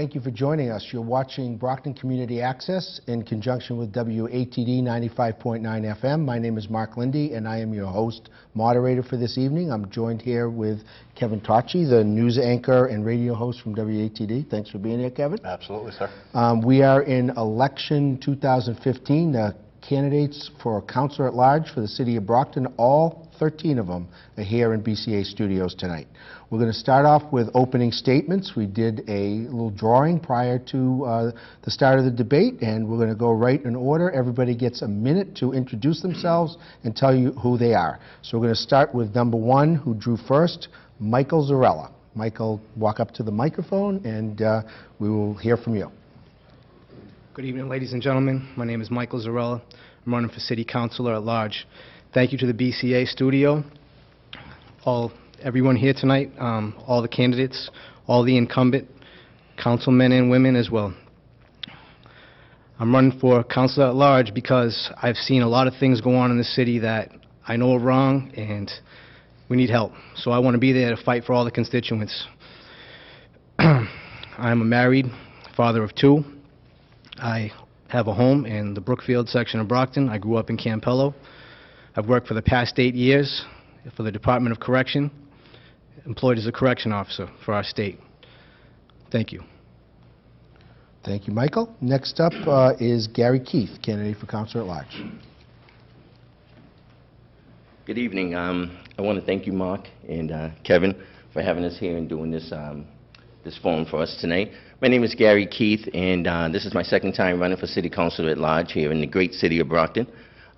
Thank you for joining us. You're watching Brockton Community Access in conjunction with WATD 95.9 FM. My name is Mark Linde, and I am your host moderator for this evening. I'm joined here with Kevin Tocci, the news anchor and radio host from WATD. Thanks for being here, Kevin. Absolutely, sir. Um, We are in election 2015. The candidates for councilor at large for the city of Brockton, all 13 of them are here in BCA studios tonight. We're going to start off with opening statements. We did a little drawing prior to uh, the start of the debate, and we're going to go right in order. Everybody gets a minute to introduce themselves and tell you who they are. So we're going to start with number one, who drew first, Michael Zarrella. Michael, walk up to the microphone, and uh, we will hear from you. Good evening, ladies and gentlemen. My name is Michael Zarrella. I'm running for City Councilor at large. Thank you to the BCA studio, all, everyone here tonight, um, all the candidates, all the incumbent councilmen and women as well. I'm running for councilor at large because I've seen a lot of things go on in the city that I know are wrong, and we need help. So I want to be there to fight for all the constituents. I'm a married father of two. I have a home in the Brookfield section of Brockton. I grew up in Campello. I've worked for the past eight years for the Department of Correction, employed as a correction officer for our state. Thank you. Thank you, Michael. Next up uh, is Gary Keith, candidate for councilor at large. Good evening. Um, I want to thank you, Mark and uh, Kevin, for having us here and doing this um, this forum for us tonight. My name is Gary Keith, and uh, this is my second time running for City Council at large here in the great city of Brockton.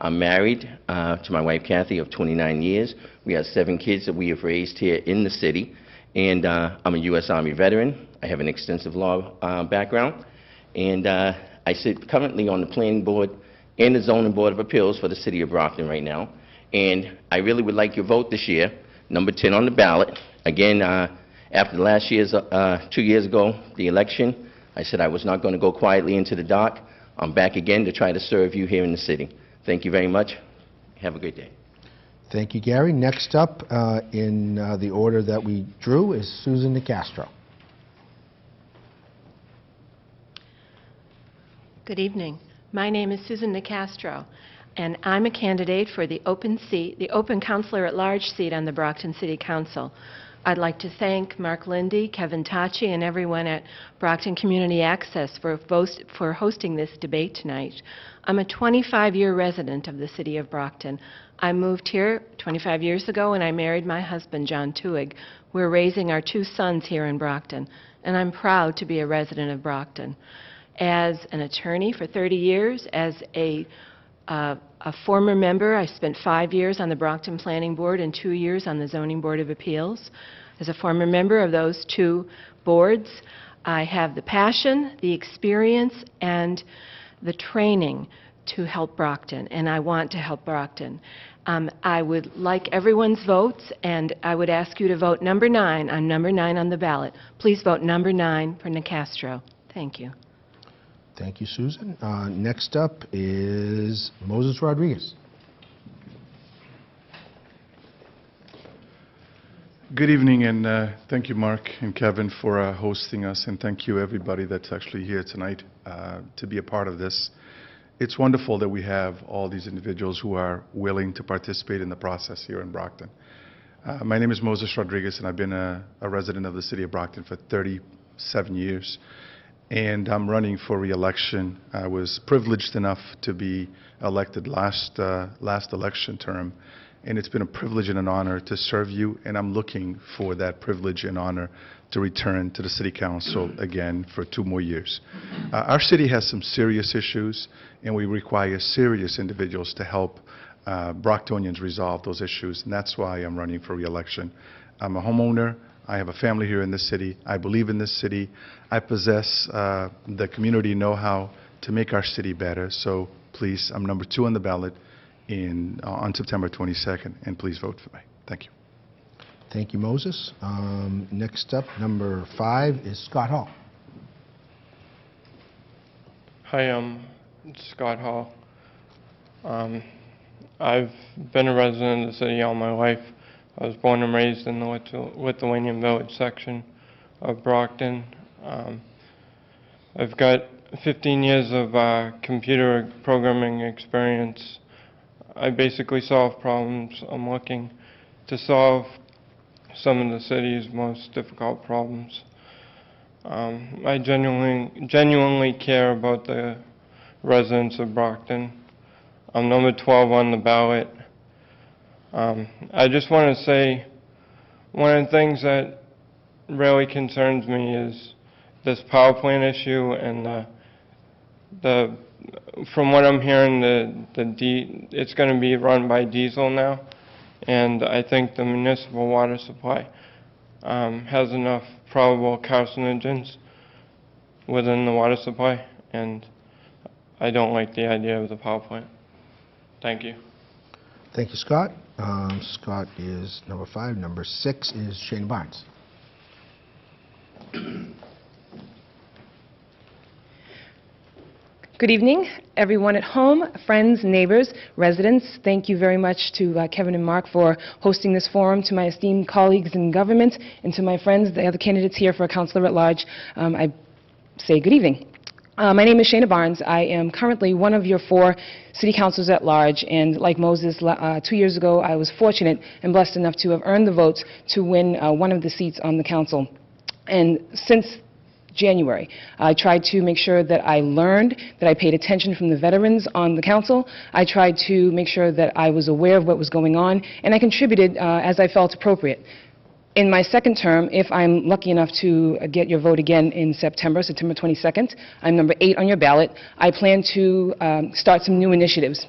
I'm married uh, to my wife Kathy of 29 years. We have seven kids that we have raised here in the city, and uh, I'm a U.S. Army veteran. I have an extensive law uh, background, and uh, I sit currently on the Planning Board and the Zoning Board of Appeals for the city of Brockton right now. And I really would like your vote this year, number 10 on the ballot. Again, uh, after the last year's, uh, two years ago, the election, I said I was not going to go quietly into the dark. I'm back again to try to serve you here in the city. Thank you very much. Have a great day. Thank you, Gary. Next up, uh, in uh, the order that we drew, is Susan DeCastro. Good evening. My name is Susan Nicastro, and I'm a candidate for the open seat, the open counselor at large seat on the Brockton City Council. I'd like to thank Mark Linde, Kevin Tocci, and everyone at Brockton Community Access for, for hosting this debate tonight. I'm a 25-year resident of the city of Brockton. I moved here 25 years ago, and I married my husband, John Tuig. We're raising our two sons here in Brockton, and I'm proud to be a resident of Brockton. As an attorney for 30 years, as a a former member. I spent five years on the Brockton Planning Board and two years on the Zoning Board of Appeals. As a former member of those two boards, I have the passion, the experience, and the training to help Brockton, and I want to help Brockton. Um, I would like everyone's votes, and I would ask you to vote number nine on number nine on the ballot. Please vote number nine for Nicastro. Thank you. Thank you, Susan. Uh, Next up is Moses Rodrigues. Good evening, and uh, thank you, Mark and Kevin, for uh, hosting us, and thank you, everybody that's actually here tonight uh, to be a part of this. It's wonderful that we have all these individuals who are willing to participate in the process here in Brockton. Uh, My name is Moses Rodrigues, and I've been a a resident of the city of Brockton for 37 years, and I'm running for reelection. I was privileged enough to be elected last uh, last election term, and it's been a privilege and an honor to serve you, and I'm looking for that privilege and honor to return to the city council again for two more years. Uh, Our city has some serious issues, and we require serious individuals to help uh, Brocktonians resolve those issues, and that's why I'm running for reelection. I'm a homeowner, I have a family here in this city, I believe in this city, I possess uh, the community know-how to make our city better, so please, I'm number two on the ballot in, uh, on September 22nd, and please vote for me. Thank you. Thank you, Moses. Um, Next up, number five, is Scott Hall. Hi, um, Scott Hall. Um, I've been a resident of the city all my life. I was born and raised in the Lithu- Lithuanian Village section of Brockton. Um, I've got 15 years of uh, computer programming experience. I basically solve problems. I'm looking to solve some of the city's most difficult problems. Um, I genuinely, genuinely care about the residents of Brockton. I'm number 12 on the ballot. Um, I just want to say one of the things that really concerns me is this power plant issue and the, the from what I'm hearing, the, the di- it's going to be run by diesel now, and I think the municipal water supply um, has enough probable carcinogens within the water supply, and I don't like the idea of the power plant. Thank you. Thank you, Scott. Um, Scott is number five. Number six is Shane Barnes. Good evening, everyone at home, friends, neighbors, residents. Thank you very much to uh, Kevin and Mark for hosting this forum, to my esteemed colleagues in government, and to my friends, the other candidates here for a Councilor at Large. Um, I say good evening. Uh, my name is Shaynah Barnes. I am currently one of your four city councilors at large, and like Moses, uh, two years ago, I was fortunate and blessed enough to have earned the votes to win uh, one of the seats on the council. And since January. I tried to make sure that I learned, that I paid attention from the veterans on the council. I tried to make sure that I was aware of what was going on, and I contributed uh, as I felt appropriate. In my second term, if I'm lucky enough to get your vote again in September, September 22nd, I'm number eight on your ballot. I plan to um, start some new initiatives.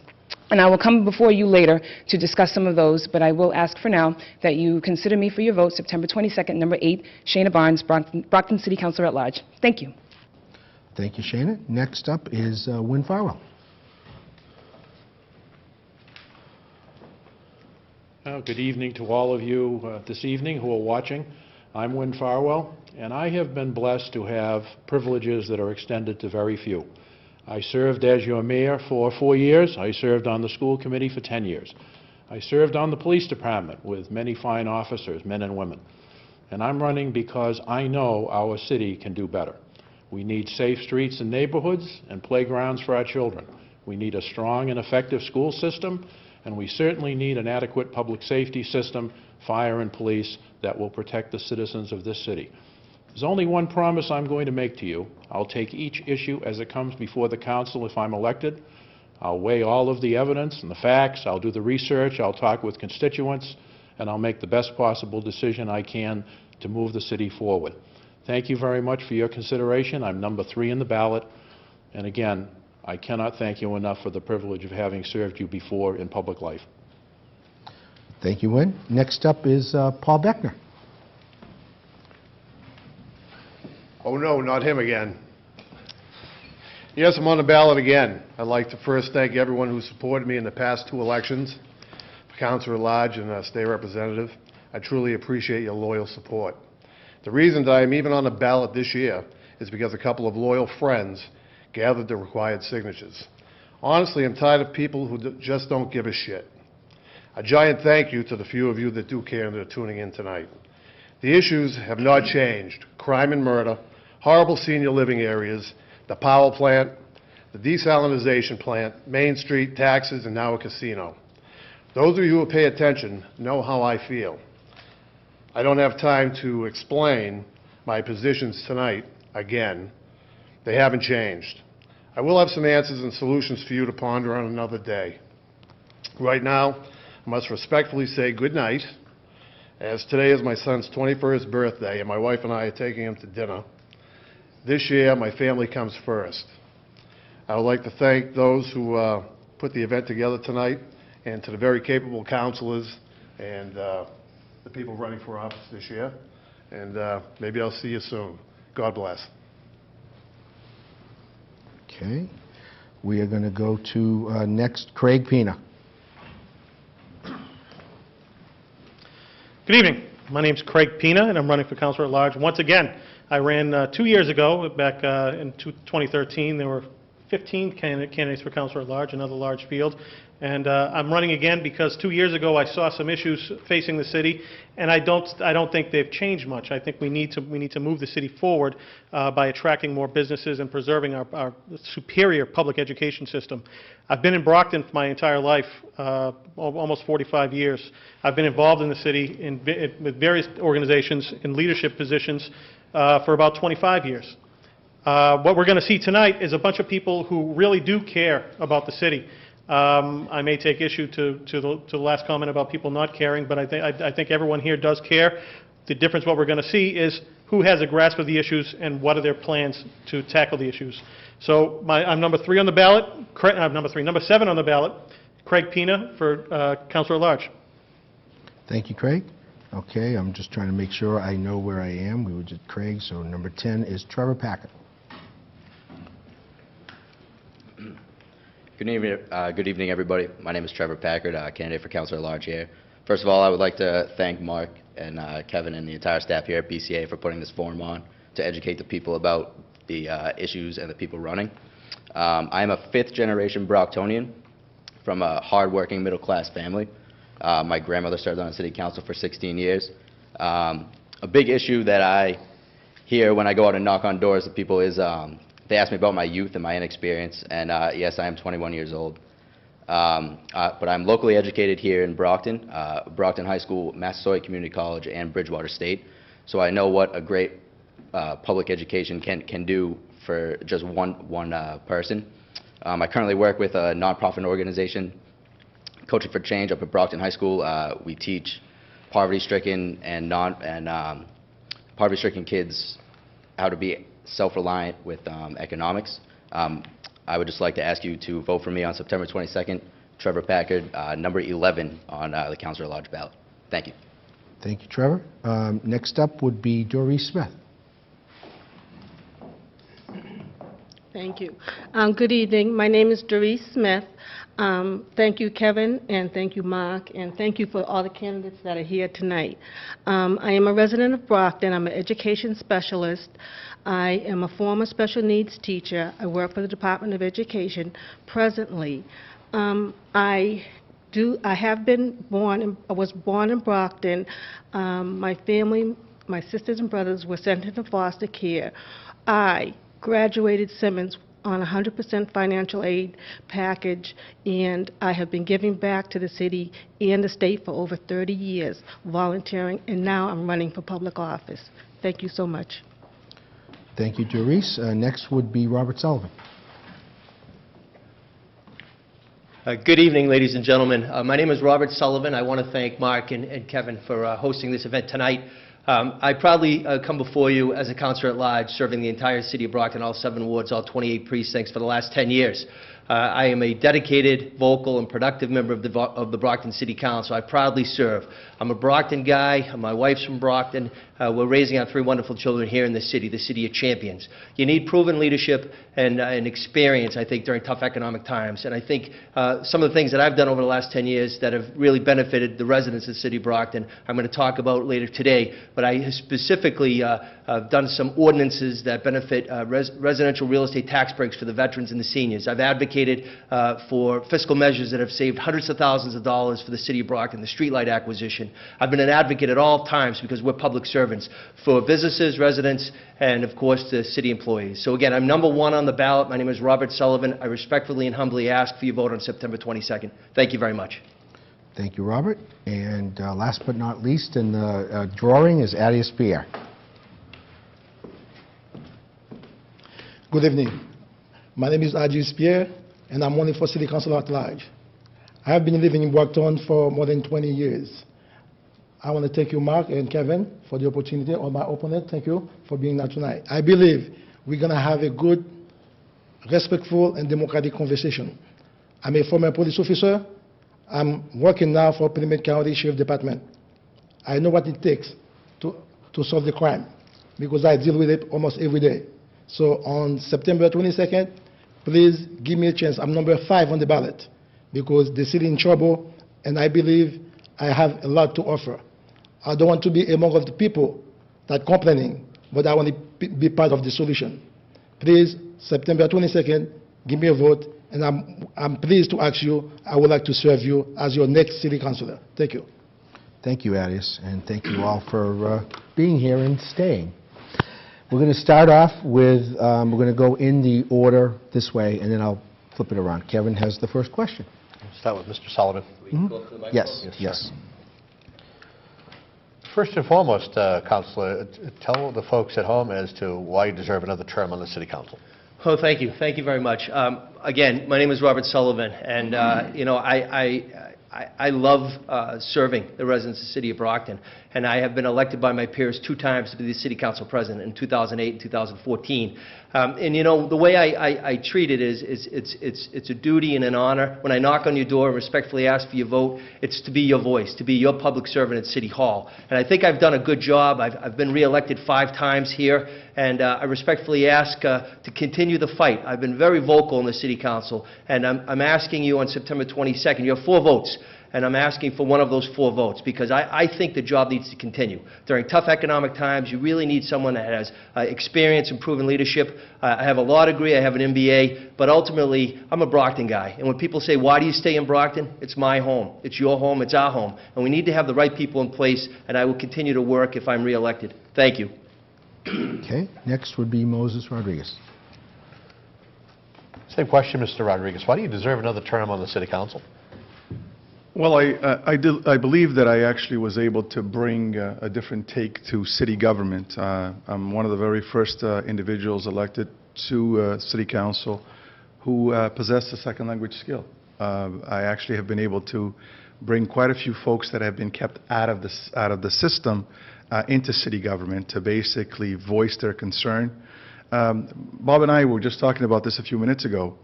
And I will come before you later to discuss some of those, but I will ask for now that you consider me for your vote September 22nd, number eight, Shaynah Barnes, Brockton Brockton City Councilor at Large. Thank you. Thank you, Shaynah. Next up is uh, Win Farwell. Uh, Good evening to all of you uh, this evening who are watching. I'm Win Farwell, and I have been blessed to have privileges that are extended to very few. I served as your mayor for four years. I served on the school committee for 10 years. I served on the police department with many fine officers, men and women. And I'm running because I know our city can do better. We need safe streets and neighborhoods and playgrounds for our children. We need a strong and effective school system, and we certainly need an adequate public safety system, fire and police, that will protect the citizens of this city. There's only one promise I'm going to make to you. I'll take each issue as it comes before the council if I'm elected. I'll weigh all of the evidence and the facts, I'll do the research, I'll talk with constituents, and I'll make the best possible decision I can to move the city forward. Thank you very much for your consideration. I'm number three in the ballot, and again, I cannot thank you enough for the privilege of having served you before in public life. Thank you, Win. Next up is uh, Paul Beckner. Oh, no, not him again. Yes, I'm on the ballot again. I'd like to first thank everyone who supported me in the past two elections, for Councilor Lodge and uh, State Representative. I truly appreciate your loyal support. The reason that I'm even on the ballot this year is because a couple of loyal friends gathered the required signatures. Honestly, I'm tired of people who d- just don't give a shit. A giant thank you to the few of you that do care and that are tuning in tonight. The issues have not changed. Crime and murder, horrible senior living areas, the power plant, the desalinization plant, Main Street, taxes, and now a casino. Those of you who pay attention know how I feel. I don't have time to explain my positions tonight again. They haven't changed. I will have some answers and solutions for you to ponder on another day. Right now, I must respectfully say good night as today is my son's 21st birthday, and my wife and I are taking him to dinner. This year, my family comes first. I would like to thank those who uh, put the event together tonight, and to the very capable counselors and uh, the people running for office this year. And uh, maybe I'll see you soon. God bless. Okay. We are going to go to uh, next Craig Pina. Good evening. My name is Craig Pina, and I'm running for councilor at large. Once again, I ran uh, two years ago, back uh, in 2013. There were 15 candidate- candidates for councilor at large, another large field. And uh, I'm running again because two years ago, I saw some issues facing the city, and I don't, I don't think they've changed much. I think we need to, we need to move the city forward uh, by attracting more businesses and preserving our, our superior public education system. I've been in Brockton for my entire life, uh, almost 45 years. I've been involved in the city in, vi- with various organizations in leadership positions uh, for about 25 years. Uh, What we're going to see tonight is a bunch of people who really do care about the city. Um, I may take issue to, to the, to the last comment about people not caring, but I think, I I think everyone here does care. The difference, what we're going to see is who has a grasp of the issues and what are their plans to tackle the issues. So my, I'm number three on the ballot, I'm number three, number seven on the ballot, Craig Pina for uh, at Large. Thank you, Craig. Okay, I'm just trying to make sure I know where I am. We were just Craig, so number 10 is Trevor Packard. Good evening, uh, good evening, everybody. My name is Trevor Packard, uh, candidate for councilor large here. First of all, I would like to thank Mark and uh, Kevin and the entire staff here at BCA for putting this forum on to educate the people about the uh, issues and the people running. Um, I am a fifth-generation Brocktonian from a hardworking middle-class family. Uh, my grandmother served on the city council for 16 years. Um, a big issue that I hear when I go out and knock on doors of people is um, they asked me about my youth and my inexperience, and uh, yes, I am 21 years old. Um, uh, but I'm locally educated here in Brockton, uh, Brockton High School, Massasoit Community College, and Bridgewater State. So I know what a great uh, public education can, can do for just one, one uh, person. Um, I currently work with a nonprofit organization, Coaching for Change, up at Brockton High School. Uh, we teach poverty-stricken and non and um, poverty-stricken kids how to be self-reliant with um, economics. Um, I would just like to ask you to vote for me on September 22nd, Trevor Packard, uh, number 11 on uh, the Councilor at Large ballot. Thank you. Thank you, Trevor. Um, Next up would be Doryce Smith. Thank you. Um, Good evening. My name is Doryce Smith. Um, Thank you, Kevin, and thank you, Mark, and thank you for all the candidates that are here tonight. Um, I am a resident of Brockton. I'm an education specialist. I am a former special needs teacher. I work for the Department of Education presently. Um, I do, I have been born, in- I was born in Brockton. Um, My family, my sisters and brothers were sent into foster care. I graduated Simmons on a 100% financial aid package, and I have been giving back to the city and the state for over 30 years, volunteering, and now I'm running for public office. Thank you so much. Thank you, Doryce. Uh, Next would be Robert Sullivan. Uh, Good evening, ladies and gentlemen. Uh, My name is Robert Sullivan. I want to thank Mark and and Kevin for uh, hosting this event tonight. Um, I proudly uh, come before you as a counselor at large, serving the entire city of Brockton, all seven wards, all 28 precincts for the last 10 years. Uh, I am a dedicated, vocal, and productive member of the of the Brockton City Council. I proudly serve. I'm a Brockton guy. My wife's from Brockton. Uh, We're raising our three wonderful children here in the city, the city of champions. You need proven leadership and uh, and experience, I think, during tough economic times. And I think uh, some of the things that I've done over the last 10 years that have really benefited the residents of the city of Brockton, I'm going to talk about later today. But I specifically uh, uh, done some ordinances that benefit uh, res- residential real estate tax breaks for the veterans and the seniors. I've advocated uh, for fiscal measures that have saved hundreds of thousands of dollars for the city of Brockton, the streetlight acquisition. I've been an advocate at all times because we're public servants for businesses, residents, and of course, the city employees. So again, I'm number one on the ballot. My name is Robert Sullivan. I respectfully and humbly ask for your vote on September 22nd. Thank you very much. Thank you, Robert. And uh, last but not least in the uh, drawing is Adius Pierre. Good evening. My name is Adius Pierre, and I'm running for City Council at large. I have been living in Brockton for more than 20 years. I want to thank you, Mark and Kevin, for the opportunity, or my opponent, thank you for being here tonight. I believe we're going to have a good, respectful, and democratic conversation. I'm a former police officer. I'm working now for Plymouth County Sheriff Department. I know what it takes to, to solve the crime because I deal with it almost every day. So on September 22nd, please give me a chance. I'm number five on the ballot because the city in trouble, and I believe I have a lot to offer. I don't want to be among the people that are complaining, but I want to be- part of the solution. Please, September 22nd, give me a vote, and I'm, I'm pleased to ask you, I would like to serve you as your next city councilor. Thank you. Thank you, Adius, and thank you all for uh, being here and staying. We're going to start off with, um, we're going to go in the order this way, and then I'll flip it around. Kevin has the first question. Start with Mr. Sullivan. Yes, yes. First and foremost, uh, Counselor, uh, tell the folks at home as to why you deserve another term on the city council. Oh, thank you. Thank you very much. Um, Again, my name is Robert Sullivan, and, uh, you know, I, I, I I love uh, serving the residents of the city of Brockton, and I have been elected by my peers two times to be the city council president in 2008 and 2014. Um, And, you know, the way I, I, I treat it is, is it's, it's, it's a duty and an honor. When I knock on your door and respectfully ask for your vote, it's to be your voice, to be your public servant at City Hall. And I think I've done a good job. I've, I've been reelected five times here, and uh, I respectfully ask uh, to continue the fight. I've been very vocal in the city council, and I'm, I'm asking you on September 22nd, you have four votes, and I'm asking for one of those four votes, because I, I think the job needs to continue. During tough economic times, you really need someone that has uh, experience and proven leadership. Uh, I have a law degree, I have an MBA, but ultimately, I'm a Brockton guy. And when people say, why do you stay in Brockton? It's my home. It's your home. It's our home. And we need to have the right people in place, and I will continue to work if I'm reelected. Thank you. Okay, next would be Moses Rodrigues. Same question, Mr. Rodrigues. Why do you deserve another term on the city council? Well, I, uh, I, did, I believe that I actually was able to bring uh, a different take to city government. Uh, I'm one of the very first uh, individuals elected to uh, city council who uh, possess a second language skill. I actually have been able to bring quite a few folks that have been kept out of the, out of the system into city government to basically voice their concern. Um, Bob and I were just talking about this a few minutes ago.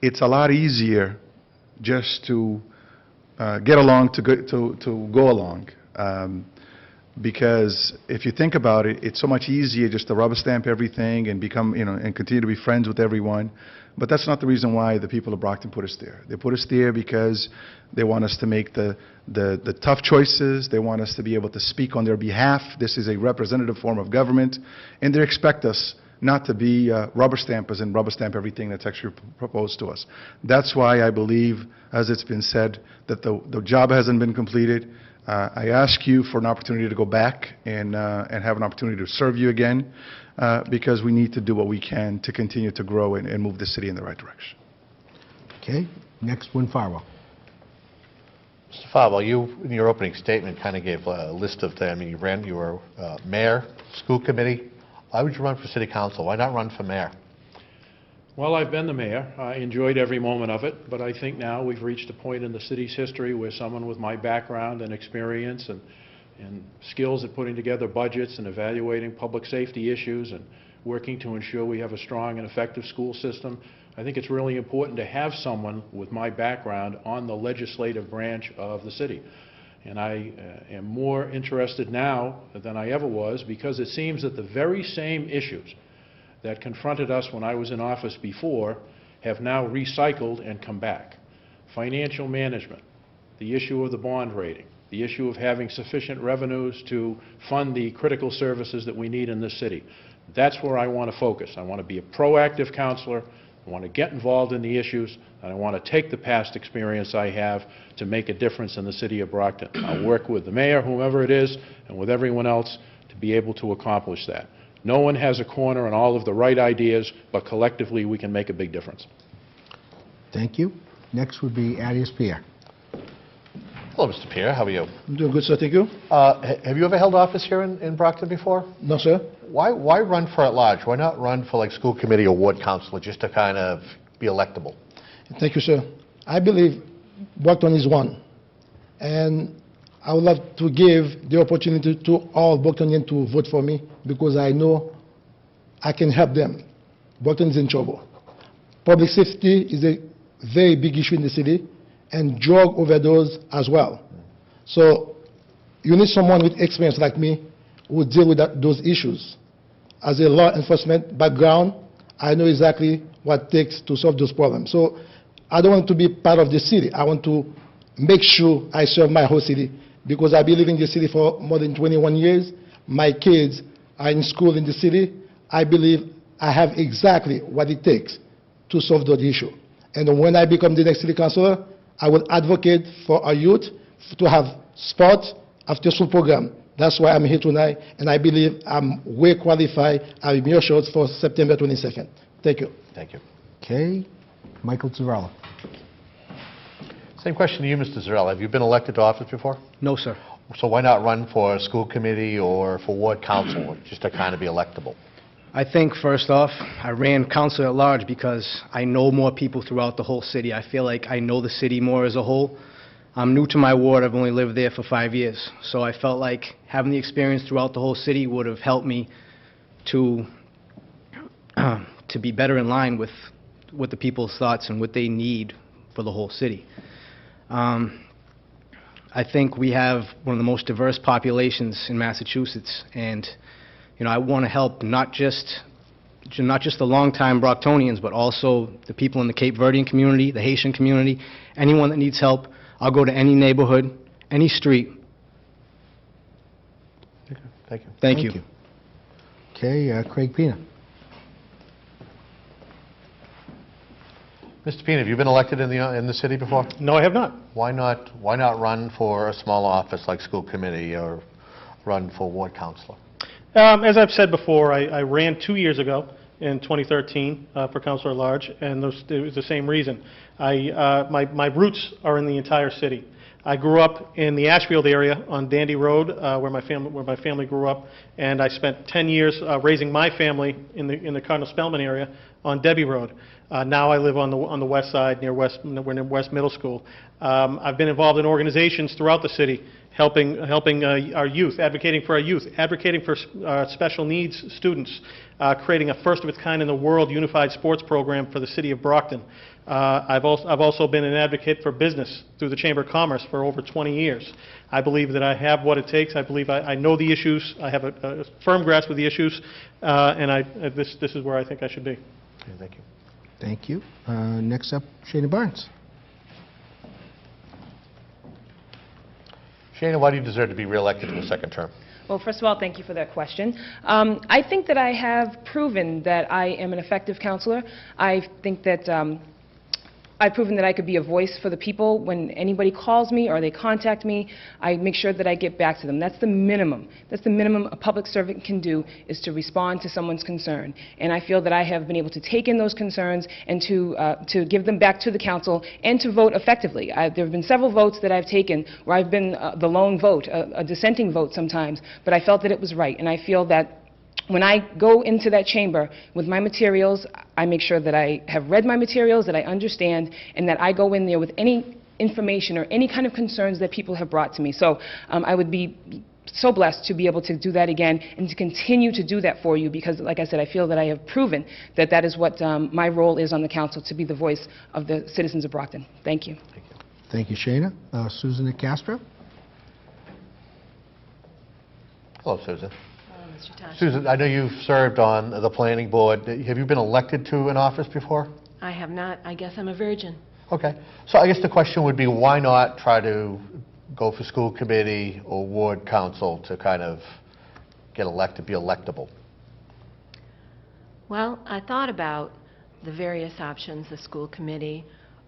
It's a lot easier just to uh, get along to go, to, to go along. Um, because if you think about it, it's so much easier just to rubber stamp everything and become, you know, and continue to be friends with everyone. But that's not the reason why the people of Brockton put us there. They put us there because they want us to make the, the, the tough choices. They want us to be able to speak on their behalf. This is a representative form of government. And they expect us not to be uh, rubber stampers and rubber stamp everything that's actually proposed to us. That's why I believe, as it's been said, that the, the job hasn't been completed. Uh, I ask you for an opportunity to go back and, uh, and have an opportunity to serve you again, uh, because we need to do what we can to continue to grow and, and move the city in the right direction. Okay, next, Win Farwell. Mr. Farwell, you, in your opening statement, kind of gave a list of, things. I mean, you ran, you were uh, mayor, school committee. Why would you run for city council? Why not run for mayor? Well, I've been the mayor. I enjoyed every moment of it, but I think now we've reached a point in the city's history where someone with my background and experience and, and skills at putting together budgets and evaluating public safety issues and working to ensure we have a strong and effective school system, I think it's really important to have someone with my background on the legislative branch of the city. And I uh, am more interested now than I ever was because it seems that the very same issues that confronted us when I was in office before have now recycled and come back. Financial management, the issue of the bond rating, the issue of having sufficient revenues to fund the critical services that we need in this city. That's where I want to focus. I want to be a proactive counselor. I want to get involved in the issues, I want to take the past experience I have to make a difference in the city of Brockton. I'll work with the mayor, whomever it is, and with everyone else to be able to accomplish that. No one has a corner on all of the right ideas, but collectively, we can make a big difference. Thank you. Next would be Adius Pierre. Hello, Mr. Pierre, how are you? I'm doing good, sir. Thank you. Uh, ha- Have you ever held office here in in Brockton before? No, sir. Why, why run for at large? Why not run for like school committee or ward councilor, just to kind of be electable? Thank you, sir. I believe Brockton is one. And I would love to give the opportunity to all Brocktonians to vote for me because I know I can help them. Brockton is in trouble. Public safety is a very big issue in the city, and drug overdose as well. So you need someone with experience like me who will deal with that, those issues. As a law enforcement background, I know exactly what it takes to solve those problems. So I don't want to be part of the city. I want to make sure I serve my whole city because I've been living in the city for more than 21 years. My kids are in school in the city. I believe I have exactly what it takes to solve that issue. And when I become the next city councilor, I will advocate for our youth to have sports after-school program. That's why I'm here tonight, and I believe I'm way qualified. I'm your shot for September 22nd. Thank you. Thank you. Okay, Michael Zarrella. Same question to you, Mr. Zarrella. Have you been elected to office before? No, sir. So why not run for a school committee or for ward council, just to kind of be electable? I think, first off, I ran council at large because I know more people throughout the whole city. I feel like I know the city more as a whole. I'm new to my ward. I've only lived there for five years. So I felt like having the experience throughout the whole city would have helped me to, uh, to be better in line with, with the people's thoughts and what they need for the whole city. Um, I think we have one of the most diverse populations in Massachusetts, and you know, I want to help not just not just the longtime Brocktonians, but also the people in the Cape Verdean community, the Haitian community, anyone that needs help. I'll go to any neighborhood, any street. Thank you. Thank, you. Okay, uh, Craig Pina. Mr. Pina, have you been elected in the, uh, in the city before? No, I have not. Why not, why not run for a small office like school committee or run for ward councilor? Um, As I've said before, I I ran two years ago in 2013 uh, for Councilor at Large, and those- it was the same reason. I, uh, my my roots are in the entire city. I grew up in the Ashfield area on Dandy Road, uh, where my family, where my family grew up, and I spent 10 years uh, raising my family in the in the Cardinal Spellman area on Debbie Road. Uh, Now I live on the on the west side, near West, near West Middle School. Um, I've been involved in organizations throughout the city, helping, helping uh, our youth, advocating for our youth, advocating for uh, special needs students, uh, creating a first-of-its-kind-in-the-world unified sports program for the city of Brockton. Uh, I've also, I've also been an advocate for business through the Chamber of Commerce for over 20 years. I believe that I have what it takes. I believe I, I know the issues. I have a, a firm grasp of the issues, uh, and I, uh, this, this is where I think I should be. Okay, Thank you. Thank you. Uh, Next up, Shaynah Barnes. Shaynah, why do you deserve to be reelected to a second term? Well, first of all, thank you for that question. Um, I think that I have proven that I am an effective counselor. I think that um, I've proven that I could be a voice for the people. When anybody calls me or they contact me, I make sure that I get back to them. That's the minimum. That's the minimum a public servant can do, is to respond to someone's concern. And I feel that I have been able to take in those concerns and to, uh, to give them back to the council and to vote effectively. I, there have been several votes that I've taken where I've been uh, the lone vote, a, a dissenting vote sometimes, but I felt that it was right. And I feel that when I go into that chamber with my materials, I make sure that I have read my materials, that I understand, and that I go in there with any information or any kind of concerns that people have brought to me. So um, I would be so blessed to be able to do that again and to continue to do that for you because, like I said, I feel that I have proven that that is what um, my role is on the council, to be the voice of the citizens of Brockton. Thank you. Thank you, Shaynah. Uh, Susan Castro. Hello, Susan. Susan, I know you've served on the planning board. Have you been elected to an office before? I have not. I guess I'm a virgin. Okay. So I guess the question would be, why not try to go for school committee or ward council to kind of get elected, be electable? Well, I thought about the various options, the school committee,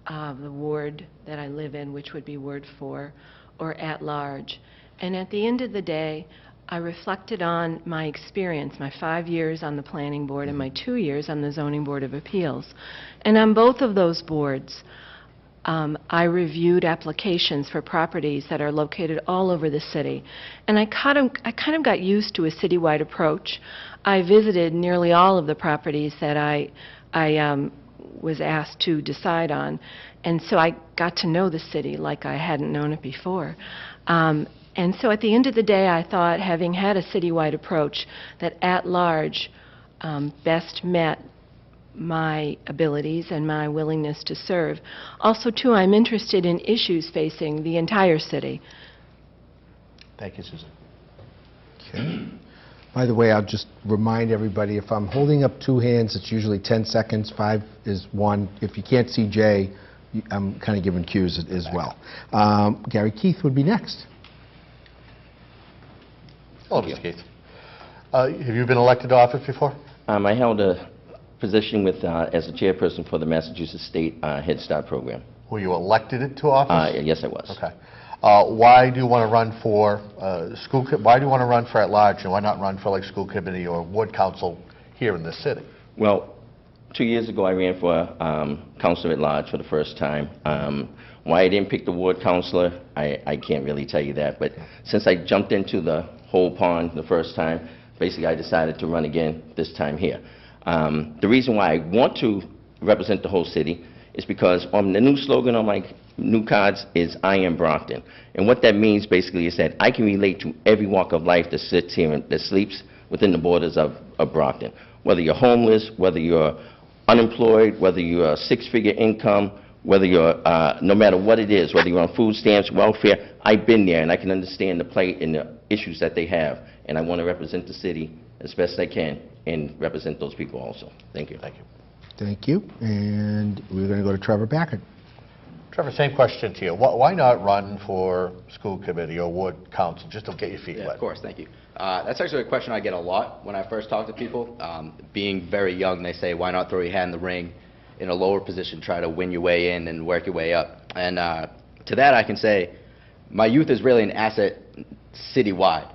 uh, the ward that I live in, which would be Ward 4, or at large. And at the end of the day, I reflected on my experience, my five years on the planning board and my two years on the zoning board of appeals. And on both of those boards, um, I reviewed applications for properties that are located all over the city. And I kind, of, I kind of got used to a citywide approach. I visited nearly all of the properties that I, I um, was asked to decide on. And so I got to know the city like I hadn't known it before. Um, and so at the end of the day, I thought, having had a citywide approach, that at large um, best met my abilities and my willingness to serve. Also, too, I'm interested in issues facing the entire city. Thank you, Susan. Okay. By the way, I'll just remind everybody, if I'm holding up two hands, it's usually 10 seconds, five is one. If you can't see Jay, I'm kind of giving cues as- well. Um, Gary Keith would be next. Hello, Mr. Keith. Uh, Have you been elected to office before? Um, I held a position with, uh, as the chairperson for the Massachusetts State uh, Head Start Program. Were you elected to office? Uh, Yes, I was. Okay. Uh, Why do you want to run for uh, school, why do you want to run for at-large, and why not run for like school committee or ward council here in the city? Well, two years ago, I ran for um, councilor at large for the first time. Um, Why I didn't pick the ward councilor, I I can't really tell you that. But since I jumped into the whole pond the first time, basically, I decided to run again this time here. Um, The reason why I want to represent the whole city is because on the new slogan on my new cards is "I am Brockton." And what that means basically is that I can relate to every walk of life that sits here and that sleeps within the borders of of Brockton. Whether you're homeless, whether you're unemployed, whether you're a six-figure income, whether you're, uh, no matter what it is, whether you're on food stamps, welfare, I've been there and I can understand the plight and the issues that they have. And I want to represent the city as best I can and represent those people also. Thank you. Thank you. Thank you. And we're going to go to Trevor Packard. Trevor, same question to you. Why not run for school committee or ward council, just to get your feet Yeah, wet? of course, thank you. Uh, That's actually a question I get a lot when I first talk to people. Um, Being very young, they say, why not throw your hat in the ring in a lower position, try to win your way in and work your way up? And uh, to that, I can say, my youth is really an asset citywide.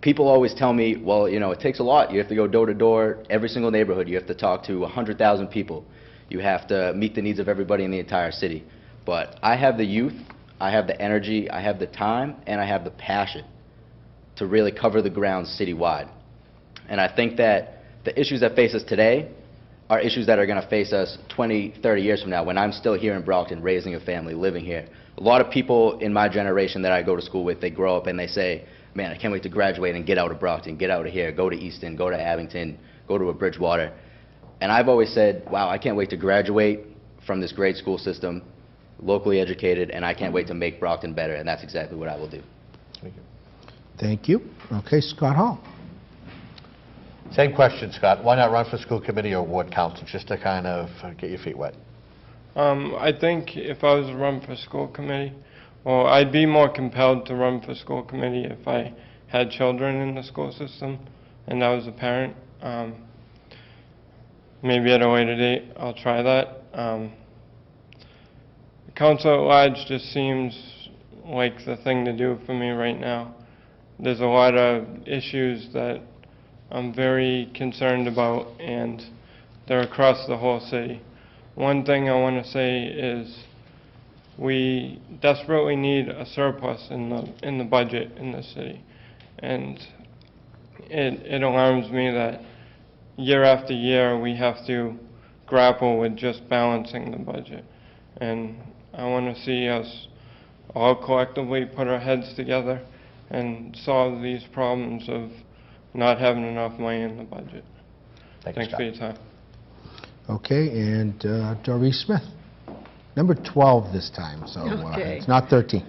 People always tell me, well, you know, it takes a lot. You have to go door to door, every single neighborhood. You have to talk to 100,000 people. You have to meet the needs of everybody in the entire city. But I have the youth, I have the energy, I have the time, and I have the passion to really cover the ground citywide. And I think that the issues that face us today are issues that are going to face us 20, 30 years from now when I'm still here in Brockton raising a family, living here. A lot of people in my generation that I go to school with, they grow up and they say, man, I can't wait to graduate and get out of Brockton, get out of here, go to Easton, go to Abington, go to a Bridgewater. And I've always said, wow, I can't wait to graduate from this great school system, locally educated, and I can't wait to make Brockton better, and that's exactly what I will do. Thank you. Thank you. Okay, Scott Hall. Same question, Scott. Why not run for school committee or ward council, just to kind of get your feet wet? Um, I think if I was to run for school committee, well, I'd be more compelled to run for school committee if I had children in the school system and I was a parent. Um, maybe at a later date, I'll try that. Um, council at large just seems like the thing to do for me right now. There's a lot of issues that I'm very concerned about, and they're across the whole city. One thing I want to say is we desperately need a surplus in the in the budget in the city, and it it alarms me that year after year we have to grapple with just balancing the budget, and I want to see us all collectively put our heads together and solve these problems of not having enough money in the budget. Thank Thanks Scott. for your time. Okay, and uh, Doryce Smith. Number 12 this time, so uh, Okay. it's not 13.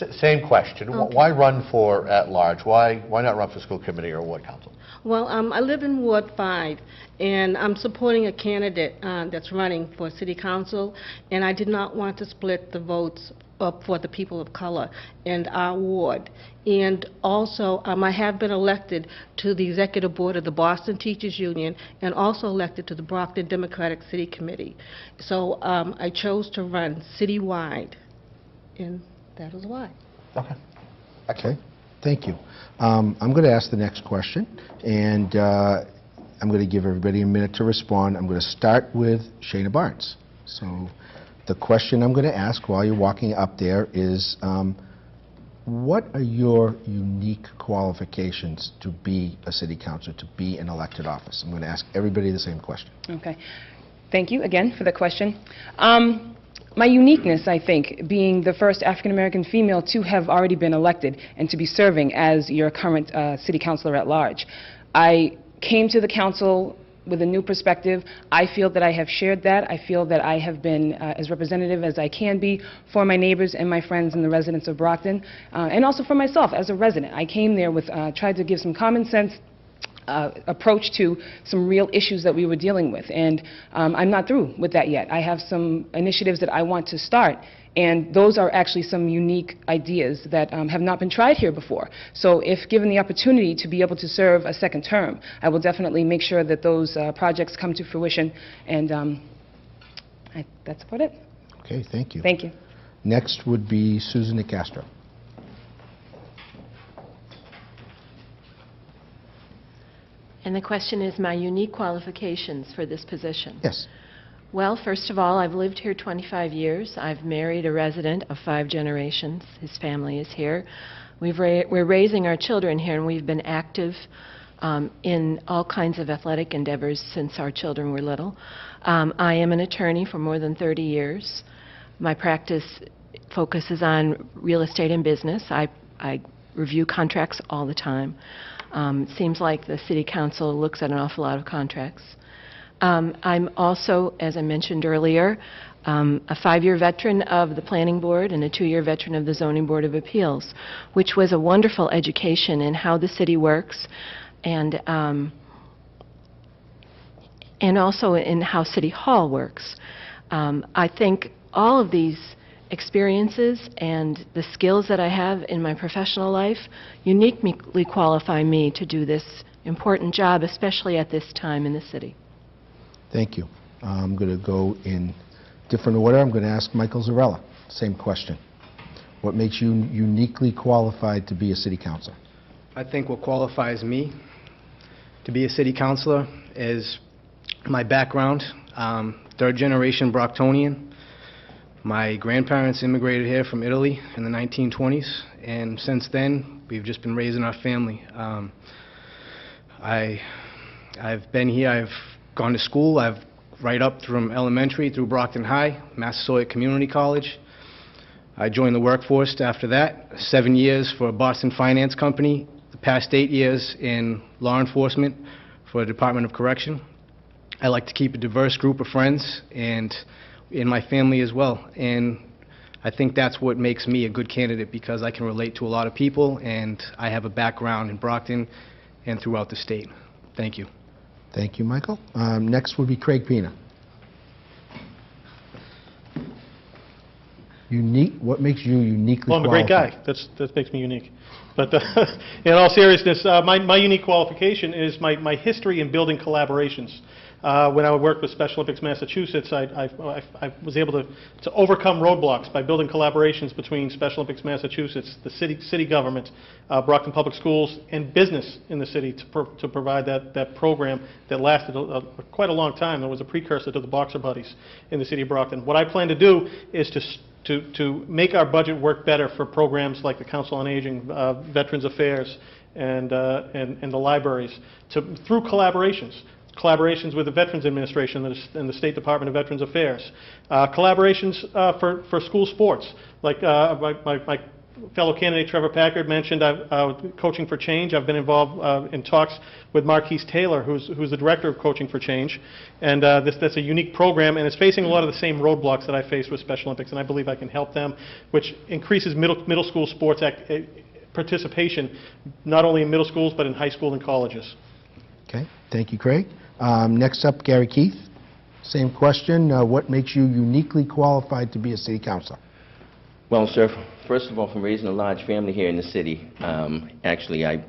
S- Same question. Wh- Why run for at-large? Why, why not run for school committee or ward council? Well, um, I live in Ward 5, and I'm supporting a candidate uh, that's running for city council, and I did not want to split the votes up for the people of color in our ward. And also, um, I have been elected to the executive board of the Boston Teachers Union and also elected to the Brockton Democratic City Committee. So um, I chose to run citywide, and that is why. Okay. Okay, thank you. Um, I'm going to ask the next question, and uh, I'm going to give everybody a minute to respond. I'm going to start with Shaynah Barnes. So the question I'm going to ask while you're walking up there is, um, what are your unique qualifications to be a city councilor, to be an elected office? I'm going to ask everybody the same question. Okay. Thank you again for the question. Um, my uniqueness, I think, being the first African-American female to have already been elected and to be serving as your current uh, city councilor at large. I came to the council with a new perspective. I feel that I have shared that. I feel that I have been uh, as representative as I can be for my neighbors and my friends and the residents of Brockton, uh, and also for myself as a resident. I came there with, uh, tried to give some common sense uh, approach to some real issues that we were dealing with. And um, I'm not through with that yet. I have some initiatives that I want to start, and those are actually some unique ideas that um, have not been tried here before. So if given the opportunity to be able to serve a second term, I will definitely make sure that those uh, projects come to fruition, and um, I, that's about it. Okay, thank you. Thank you. Next would be Susan Nicastro. And the question is my unique qualifications for this position. Yes. Well, first of all, I've lived here 25 years. I've married a resident of five generations. His family is here. We've ra- we're raising our children here, and we've been active um, in all kinds of athletic endeavors since our children were little. Um, I am an attorney for more than 30 years. My practice focuses on real estate and business. I, I review contracts all the time. Um, it seems like the City Council looks at an awful lot of contracts. Um, I'm also, as I mentioned earlier, um, a five-year veteran of the Planning Board and a two-year veteran of the Zoning Board of Appeals, which was a wonderful education in how the city works and um, and also in how City Hall works. Um, I think all of these experiences and the skills that I have in my professional life uniquely qualify me to do this important job, especially at this time in the city. Thank you. I'm going to go in different order. I'm going to ask Michael Zarrella, same question. What makes you uniquely qualified to be a city councilor? I think what qualifies me to be a city councilor is my background, um, third generation Brocktonian. My grandparents immigrated here from Italy in the 1920s, and since then, we've just been raising our family. Um, I, I've been here, I've gone to school, I've right up from elementary through Brockton High, Massasoit Community College. I joined the workforce after that, seven years for a Boston Finance Company, the past eight years in law enforcement for the Department of Correction. I like to keep a diverse group of friends and in my family as well. And I think that's what makes me a good candidate because I can relate to a lot of people and I have a background in Brockton and throughout the state. Thank you. Thank you, Michael. Um, Next would be Craig Pina. Unique, what makes you uniquely Well, I'm a qualified? great guy. That's, that makes me unique. But uh, in all seriousness, uh, my, my unique qualification is my, my history in building collaborations. Uh, When I worked with Special Olympics Massachusetts, I, I, I- I was able to, to overcome roadblocks by building collaborations between Special Olympics Massachusetts, the city, city government, uh, Brockton Public Schools, and business in the city to, pro- to provide that, that program that lasted a, a, quite a long time. It was a precursor to the Boxer Buddies in the city of Brockton. What I plan to do is to to, to make our budget work better for programs like the Council on Aging, uh, Veterans Affairs, and, uh, and, and the libraries, to, through collaborations. Collaborations with the Veterans Administration and the- State Department of Veterans Affairs. Uh, collaborations uh, for, for school sports, like uh, my, my, my fellow candidate Trevor Packard mentioned, uh, Coaching for Change. I've been involved uh, in talks with Marquise Taylor, who's, who's the director of Coaching for Change. And uh, this, that's a unique program, and it's facing a lot of the same roadblocks that I faced with Special Olympics, and I believe I can help them, which increases middle, middle school sports participation, not only in middle schools, but in high school and colleges. Okay, thank you, Craig. Um, Next up, Gary Keith. Same question. Uh, What makes you uniquely qualified to be a city councilor? Well, sir, first of all, from raising a large family here in the city, um, actually, I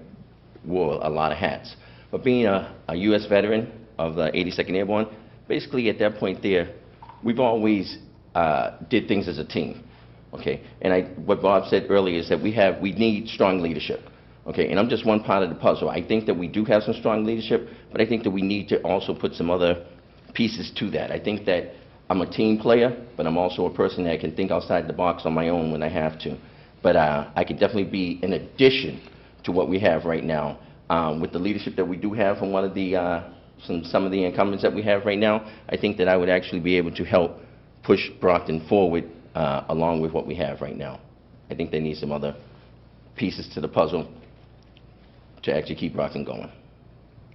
wore a lot of hats. But being a, a U.S. veteran of the 82nd Airborne, basically at that point there, we've always uh, did things as a team. Okay, and I, what Bob said earlier is that we have, we need strong leadership. Okay, and I'm just one part of the puzzle. I think that we do have some strong leadership, but I think that we need to also put some other pieces to that. I think that I'm a team player, but I'm also a person that can think outside the box on my own when I have to. But uh, I could definitely be an addition to what we have right now. Um, with the leadership that we do have from one of the, uh, some, some of the incumbents that we have right now, I think that I would actually be able to help push Brockton forward uh, along with what we have right now. I think they need some other pieces to the puzzle to actually keep Brockton going.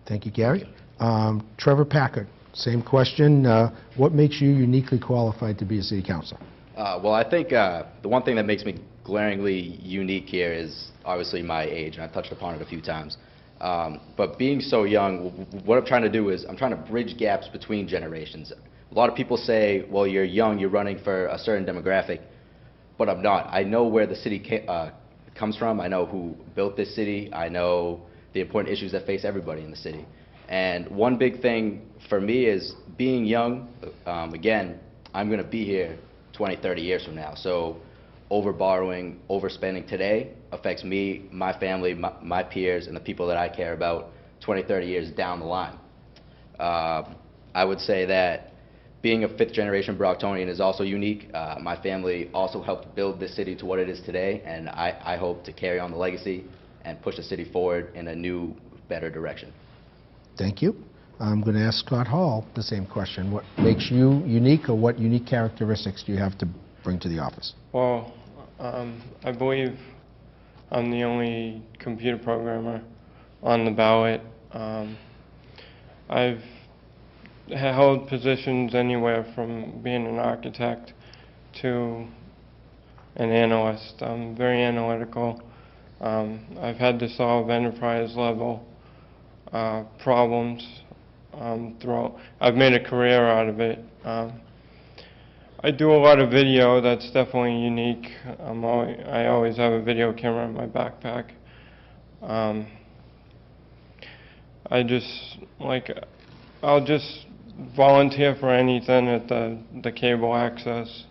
Thank you, Gary. Um, Trevor Packard, same question. Uh, What makes you uniquely qualified to be a city councilor? Uh, well, I think uh, the one thing that makes me glaringly unique here is obviously my age, and I've touched upon it a few times. Um, But being so young, w- w- what I'm trying to do is, I'm trying to bridge gaps between generations. A lot of people say, well, you're young, you're running for a certain demographic, but I'm not. I know where the city ca- uh, comes from, I know who built this city, I know the important issues that face everybody in the city. And one big thing for me is being young, um, again, I'm going to be here 20, 30 years from now. So over borrowing, overspending today affects me, my family, my, my peers, and the people that I care about 20, 30 years down the line. Uh, I would say that being a fifth generation Brocktonian is also unique. Uh, my family also helped build this city to what it is today, and I, I hope to carry on the legacy and push the city forward in a new, better direction. Thank you. I'm going to ask Scott Hall the same question. What makes you unique, or what unique characteristics do you have to bring to the office? Well, um, I believe I'm the only computer programmer on the ballot. Um, I've held positions anywhere from being an architect to an analyst. I'm very analytical. Um, I've had to solve enterprise level uh, problems um, throughout. I've made a career out of it. Um, I do a lot of video. That's definitely unique. I'm always, I always have a video camera in my backpack. Um, I just like I'll just volunteer for anything at the the cable access.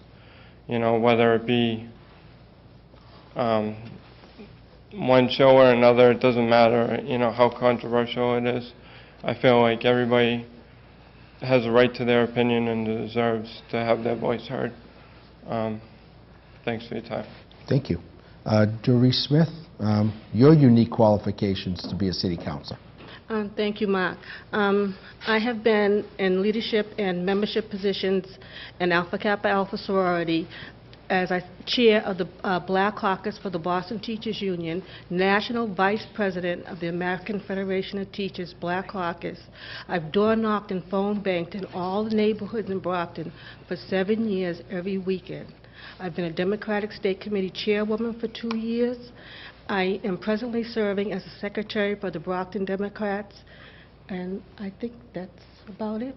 You know, whether it be um, one show or another, it doesn't matter. You know how controversial it is. I feel like everybody has a right to their opinion and deserves to have their voice heard. Um, thanks for your time. Thank you. Uh, Doryce Smith, um, your unique qualifications to be a city councilor. Um, Thank you, Mark. Um, I have been in leadership and membership positions in Alpha Kappa Alpha sorority as I chair of the uh, Black Caucus for the Boston Teachers Union, national vice president of the American Federation of Teachers Black Caucus. I've door knocked and phone banked in all the neighborhoods in Brockton for seven years every weekend. I've been a Democratic State Committee chairwoman for two years. I am presently serving as a secretary for the Brockton Democrats, and I think that's about it.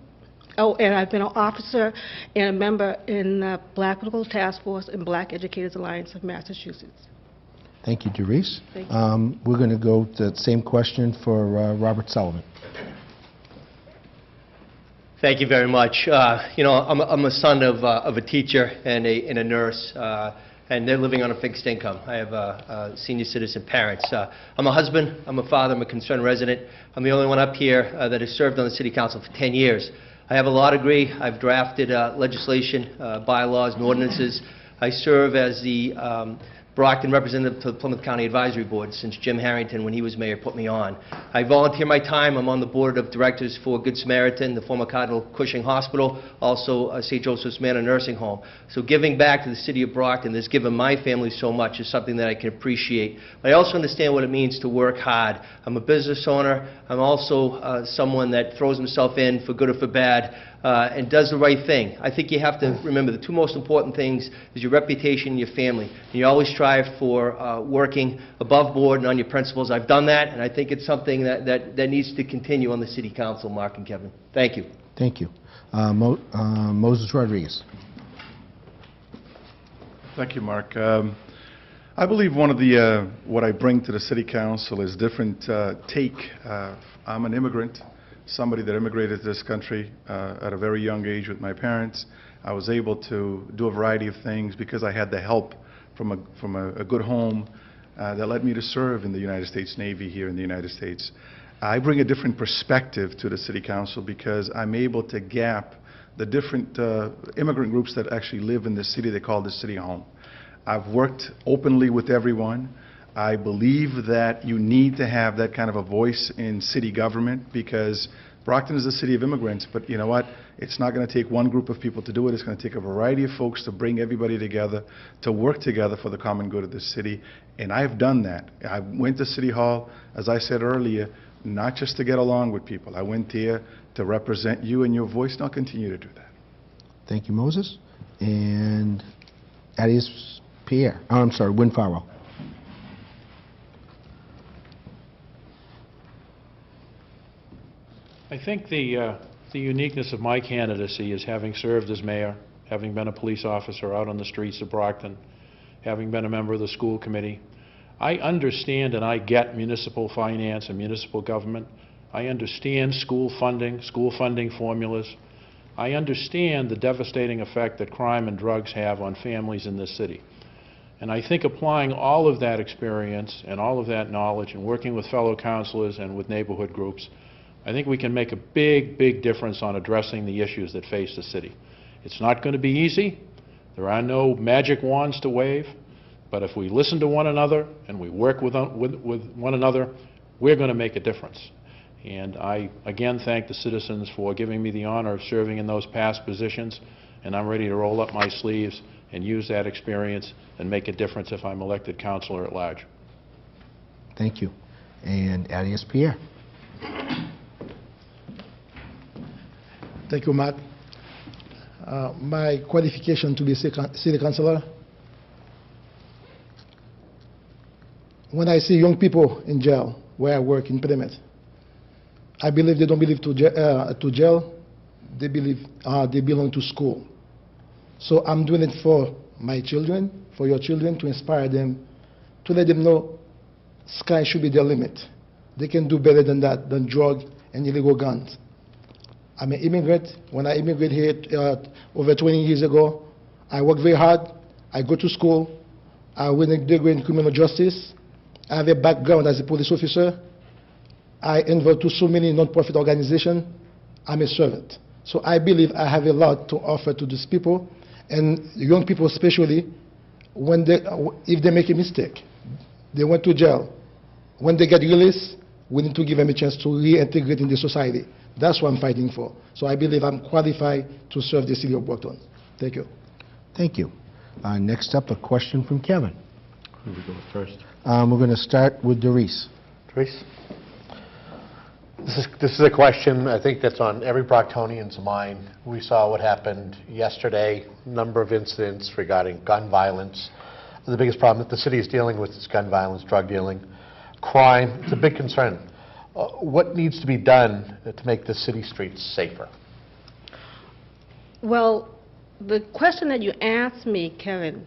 Oh, and I've been an officer and a member in the Black Political Task Force and Black Educators Alliance of Massachusetts. Thank you, Doryce. Thank you. Um, We're going to go to the same question for uh, Robert Sullivan. Thank you very much. Uh, You know, I'm a- I'm a son of uh, of a teacher and a and a nurse, uh, and they're living on a fixed income. I have uh, uh, senior citizen parents. Uh, I'm a husband, I'm a father, I'm a concerned resident. I'm the only one up here uh, that has served on the city council for 10 years. I have a law degree. I've drafted uh, legislation, uh, bylaws, and ordinances. I serve as the um, Brockton representative to the Plymouth County Advisory Board since Jim Harrington, when he was mayor, put me on. I volunteer my time. I'm on the board of directors for Good Samaritan, the former Cardinal Cushing Hospital, also uh, St. Joseph's Manor Nursing Home. So giving back to the city of Brockton has given my family so much is something that I can appreciate. But I also understand what it means to work hard. I'm a business owner. I'm also uh, someone that throws himself in for good or for bad uh, and does the right thing. I think you have to remember the two most important things is your reputation and your family. And you always strive for uh, working above board and on your principles. I've done that, and I think it's something that, that, that needs to continue on the city council, Mark and Kevin. Thank you. Thank you. Uh, Mo- uh, Moses Rodrigues. Thank you, Mark. Um, I believe one of the, uh, what I bring to the city council is different uh, take. Uh, I'm an immigrant, somebody that immigrated to this country uh, at a very young age with my parents. I was able to do a variety of things because I had the help from a, from a, a good home uh, that led me to serve in the United States Navy here in the United States. I bring a different perspective to the city council because I'm able to gap the different uh, immigrant groups that actually live in the city they call the city home. I've worked openly with everyone. I believe that you need to have that kind of a voice in city government because Brockton is a city of immigrants, but you know what? It's not going to take one group of people to do it. It's going to take a variety of folks to bring everybody together, to work together for the common good of the city. And I've done that. I went to City Hall, as I said earlier, not just to get along with people. I went there to represent you and your voice, and I'll continue to do that. Thank you, Moses. And Adius Pierre. Oh, I'm sorry, Win Farwell. I think the, uh, the uniqueness of my candidacy is having served as mayor, having been a police officer out on the streets of Brockton, having been a member of the school committee. I understand and I get municipal finance and municipal government. I understand school funding, school funding formulas. I understand the devastating effect that crime and drugs have on families in this city. And I think applying all of that experience and all of that knowledge and working with fellow councilors and with neighborhood groups, I think we can make a big, big difference on addressing the issues that face the city. It's not going to be easy. There are no magic wands to wave. But if we listen to one another and we work with, um, with, with one another, we're going to make a difference. And I, again, thank the citizens for giving me the honor of serving in those past positions, and I'm ready to roll up my sleeves and use that experience and make a difference if I'm elected councilor at large. Thank you. And Adius Pierre. Thank you, Mark. Uh, My qualification to be city councilor, when I see young people in jail where I work in Plymouth, I believe they don't believe to uh, to jail, they believe uh, they belong to school. So I'm doing it for my children, for your children, to inspire them, to let them know sky should be their limit. They can do better than that, than drug and illegal guns. I'm an immigrant. When I immigrated here uh, over 20 years ago, I worked very hard. I go to school. I went a degree in criminal justice. I have a background as a police officer. I involved to so many non-profit organizations. I'm a servant. So I believe I have a lot to offer to these people, and young people especially, when they, if they make a mistake, they went to jail. When they get released, we need to give them a chance to reintegrate in the society. That's what I'm fighting for. So I believe I'm qualified to serve the city of Brockton. Thank you. Thank you. Uh, Next up, a question from Kevin. Who we go first? Um, We're going to start with Doryce. Therese? This is, this is a question, I think, that's on every Brocktonian's mind. We saw what happened yesterday, number of incidents regarding gun violence. The biggest problem that the city is dealing with is gun violence, drug dealing, crime. It's a big concern. Uh, What needs to be done to make the city streets safer? Well, the question that you asked me, Kevin,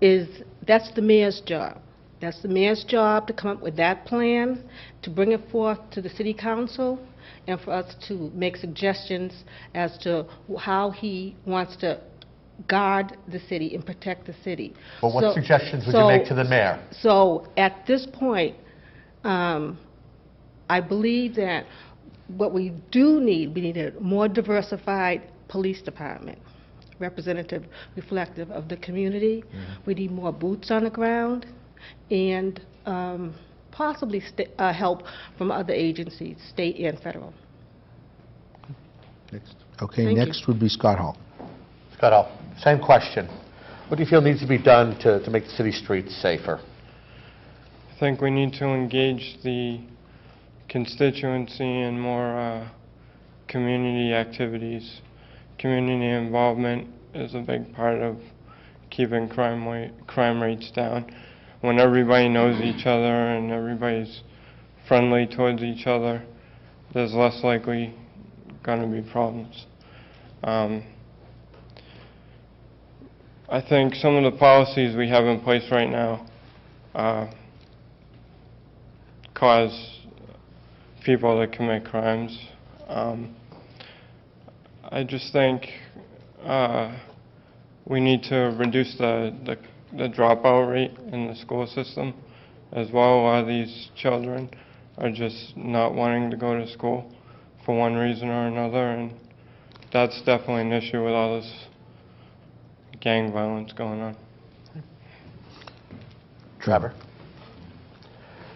is, that's the mayor's job. That's the mayor's job to come up with that plan, to bring it forth to the city council, and for us to make suggestions as to how he wants to guard the city and protect the city. But what So- suggestions would you make to the mayor? So at this point, um, I believe that what we do need, we need a more diversified police department, representative, reflective of the community. We need more boots on the ground and um, possibly sta- uh, help from other agencies, state and federal. Next. Okay, Thank you. next would be Scott Hall. Scott Hall, same question. What do you feel needs to be done to, to make the city streets safer? I think we need to engage the constituency and more uh, community activities. Community involvement is a big part of keeping crime wa- crime rates down. When everybody knows each other and everybody's friendly towards each other, there's less likely going to be problems. Um, I think some of the policies we have in place right now uh, cause people that commit crimes. Um, I just think uh, we need to reduce the, the, the dropout rate in the school system as well. A lot of these children are just not wanting to go to school for one reason or another, and that's definitely an issue with all this gang violence going on. Trevor?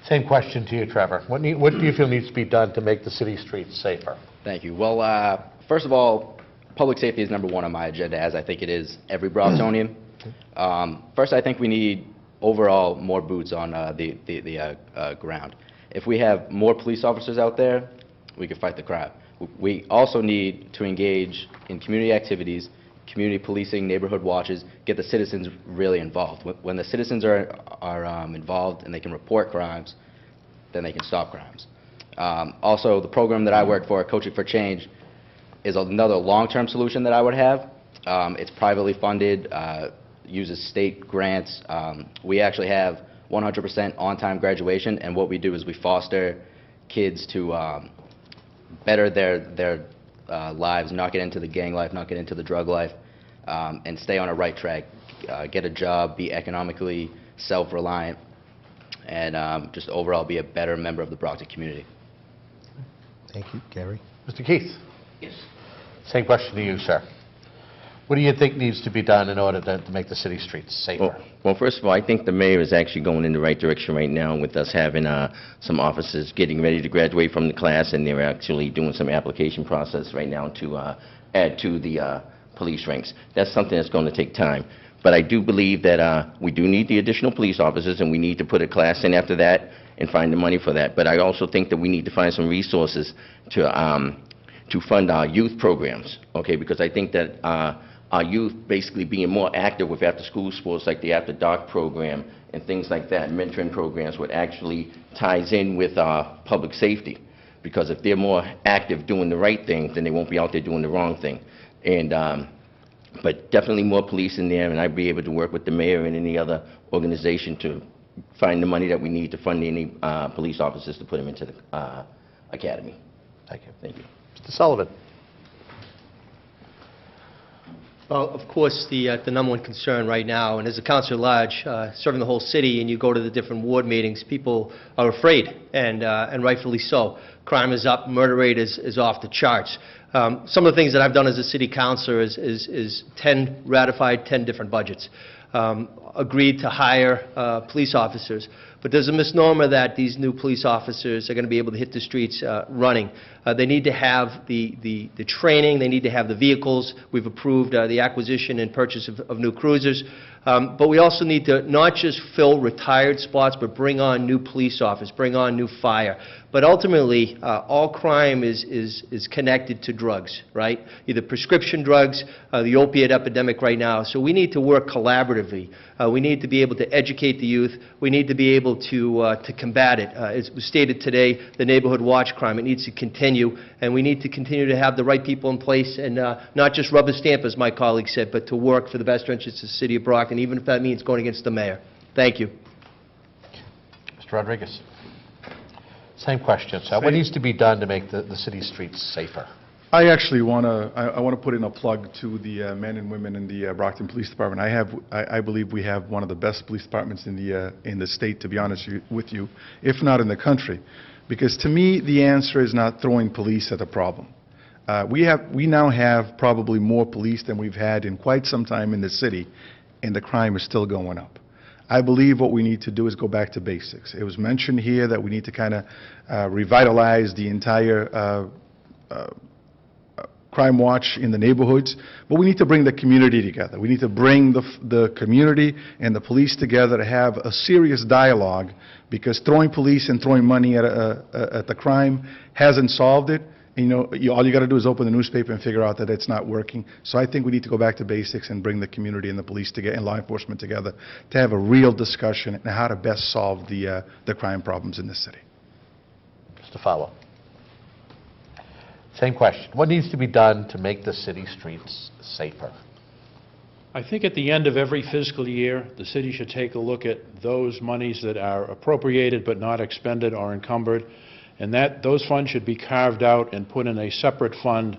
Same question to you, Trevor. What need, what do you feel needs to be done to make the city streets safer? Thank you. Well, uh, first of all, public safety is number one on my agenda, as I think it is every Brocktonian. Um, First, I think we need overall more boots on uh, the the the, uh, uh, ground. If we have more police officers out there, we can fight the crime. We also need to engage in community activities, community policing, neighborhood watches, get the citizens really involved. When- the citizens are are um, involved and they can report crimes, then they can stop crimes. Um, Also, the program that I work for, Coaching for Change, is another long-term solution that I would have. Um, It's privately funded, uh, uses state grants. Um, We actually have 100% on-time graduation, and what we do is we foster kids to um, better their, their uh, lives, not get into the gang life, not get into the drug life, um, and stay on a right track, uh, get a job, be economically self-reliant, and um, just overall be a better member of the Brockton community. Thank you, Gary. Mr. Keith? Yes. Same question to you, sir. What do you think needs to be done in order to to make the city streets safer? Well, well, first of all, I think the mayor is actually going in the right direction right now with us having uh, some officers getting ready to graduate from the class, and they're actually doing some application process right now to uh, add to the uh, police ranks. That's something that's going to take time. But I do believe that uh, we do need the additional police officers, and we need to put a class in after that and find the money for that. But I also think that we need to find some resources to um, to fund our youth programs, okay? Because I think that uh, our youth basically being more active with after-school sports like the After Dark program and things like that, mentoring programs, what actually ties in with uh, public safety. Because if they're more active doing the right thing, then they won't be out there doing the wrong thing. And, um, but definitely more police in there, and I'd be able to work with the mayor and any other organization to find the money that we need to fund any uh, police officers to put them into the uh, academy. Thank you. Thank you. Mr. Sullivan? Well, of course, the, uh, the number one concern right now, and as a councilor large, uh, serving the whole city, and you go to the different ward meetings, people are afraid, and, uh, and rightfully so. Crime is up, murder rate is, is off the charts. Um, Some of the things that I've done as a city councilor is, is, is 10, ratified 10 different budgets, um, agreed to hire uh, police officers. But there's a misnomer that these new police officers are going to be able to hit the streets uh, running. Uh, They need to have the, the, the training, they need to have the vehicles. We've approved uh, the acquisition and purchase of, of new cruisers. Um, But we also need to not just fill retired spots, but bring on new police officers, bring on new fire. But ultimately, uh, all crime is, is, is connected to drugs, right? Either prescription drugs, uh, the opiate epidemic right now. So we need to work collaboratively. Uh, We need to be able to educate the youth. We need to be able to, uh, to combat it. As was stated today, the neighborhood watch crime, it needs to continue, and we need to continue to have the right people in place and uh, not just rubber stamp, as my colleague said, but to work for the best interests of the city of Brockton, even if that means going against the mayor. Thank you. Mr. Rodrigues? Same question, sir. What needs to be done to make the, the city streets safer? I actually want to, I I want to put in a plug to the uh, men and women in the uh, Brockton Police Department. I have, I I believe we have one of the best police departments in the, uh, in the state, to be honest with you, if not in the country. Because to me, the answer is not throwing police at the problem. Uh, We have, we now have probably more police than we've had in quite some time in the city, and the crime is still going up. I believe what we need to do is go back to basics. It was mentioned here that we need to kind of revitalize the entire uh, uh, crime watch in the neighborhoods, but we need to bring the community together. We need to bring the, the community and the police together to have a serious dialogue, because throwing police and throwing money at, a- a- at the crime hasn't solved it. You know, you, all you got to do is open the newspaper and figure out that it's not working. So I think we need to go back to basics and bring the community and the police together and law enforcement together to have a real discussion on how to best solve the, uh, the crime problems in the city. Mr. Farwell? Same question. What needs to be done to make the city streets safer? I think at the end of every fiscal year, the city should take a look at those monies that are appropriated but not expended or encumbered, and that, those funds should be carved out and put in a separate fund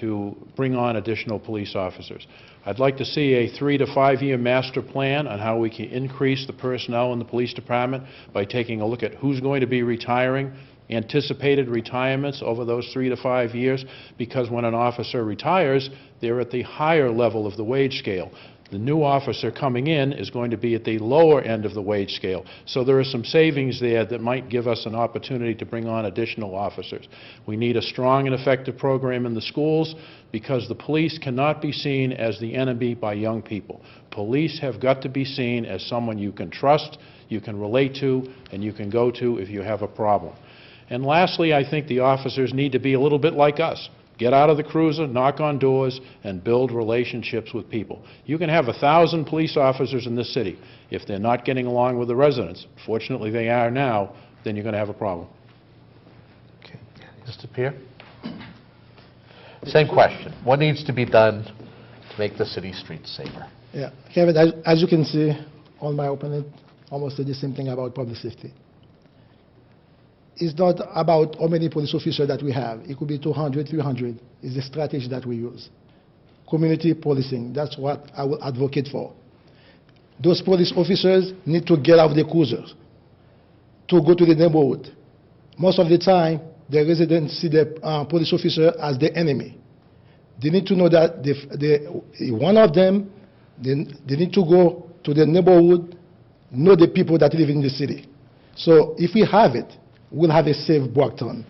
to bring on additional police officers. I'd like to see a three to five-year master plan on how we can increase the personnel in the police department by taking a look at who's going to be retiring, anticipated retirements over those three to five years, because when an officer retires, they're at the higher level of the wage scale. The new officer coming in is going to be at the lower end of the wage scale. So there are some savings there that might give us an opportunity to bring on additional officers. We need a strong and effective program in the schools because the police cannot be seen as the enemy by young people. Police have got to be seen as someone you can trust, you can relate to, and you can go to if you have a problem. And lastly, I think the officers need to be a little bit like us. Get out of the cruiser, knock on doors, and build relationships with people. You can have a thousand police officers in this city. If they're not getting along with the residents, fortunately they are now, then you're going to have a problem. Okay. Mr. Pierre? Same question. What needs to be done to make the city streets safer? Yeah, Kevin, as, as you can see, all my opponent almost said the same thing about public safety. It's not about how many police officers that we have. It could be 200, 300. It's the strategy that we use. Community policing, that's what I will advocate for. Those police officers need to get out of the cruisers, to go to the neighborhood. Most of the time, the residents see the uh, police officer as the enemy. They need to know that the, one of them, they, they need to go to the neighborhood, know the people that live in the city. So if we have it, we'll have a safe Brockton.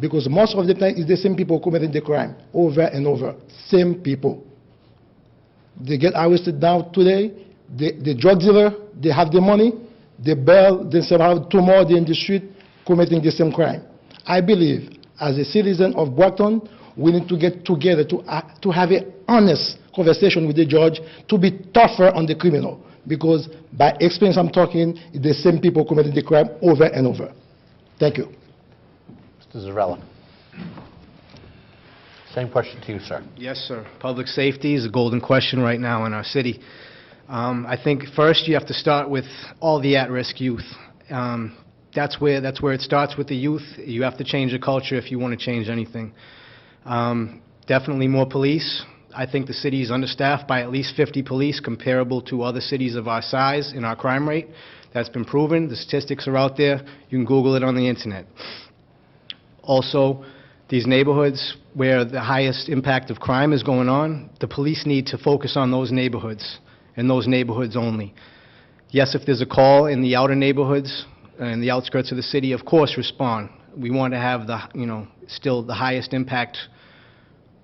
Because most of the time, it's the same people committing the crime over and over. Same people. They get arrested now today. The, the drug dealer, they have the money. They bail themselves out tomorrow, they're in the street committing the same crime. I believe, as a citizen of Brockton, we need to get together to, uh, to have an honest conversation with the judge to be tougher on the criminal. Because by experience I'm talking, it's the same people committing the crime over and over. Thank you. Mr. Zarrella? Same question to you, sir. Yes, sir. Public safety is a golden question right now in our city. Um, I think first you have to start with all the at-risk youth. Um, that's where that's where it starts with the youth. You have to change the culture if you want to change anything. Um, definitely more police. I think the city is understaffed by at least 50 police, comparable to other cities of our size in our crime rate. That's been proven. The statistics are out there. You can Google it on the internet. Also, these neighborhoods where the highest impact of crime is going on, the police need to focus on those neighborhoods and those neighborhoods only. Yes, if there's a call in the outer neighborhoods uh, and the outskirts of the city, of course, respond. We want to have the, you know, still the highest impact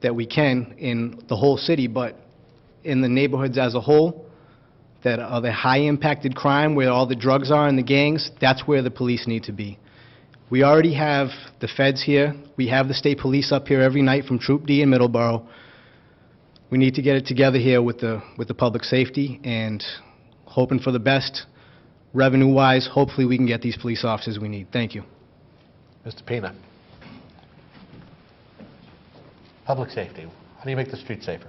that we can in the whole city, but in the neighborhoods as a whole, that are the high-impacted crime, where all the drugs are and the gangs, that's where the police need to be. We already have the feds here. We have the state police up here every night from Troop D in Middleborough. We need to get it together here with the, with the public safety and hoping for the best. Revenue-wise, hopefully we can get these police officers we need. Thank you. Mr. Pina? Public safety. How do you make the streets safer?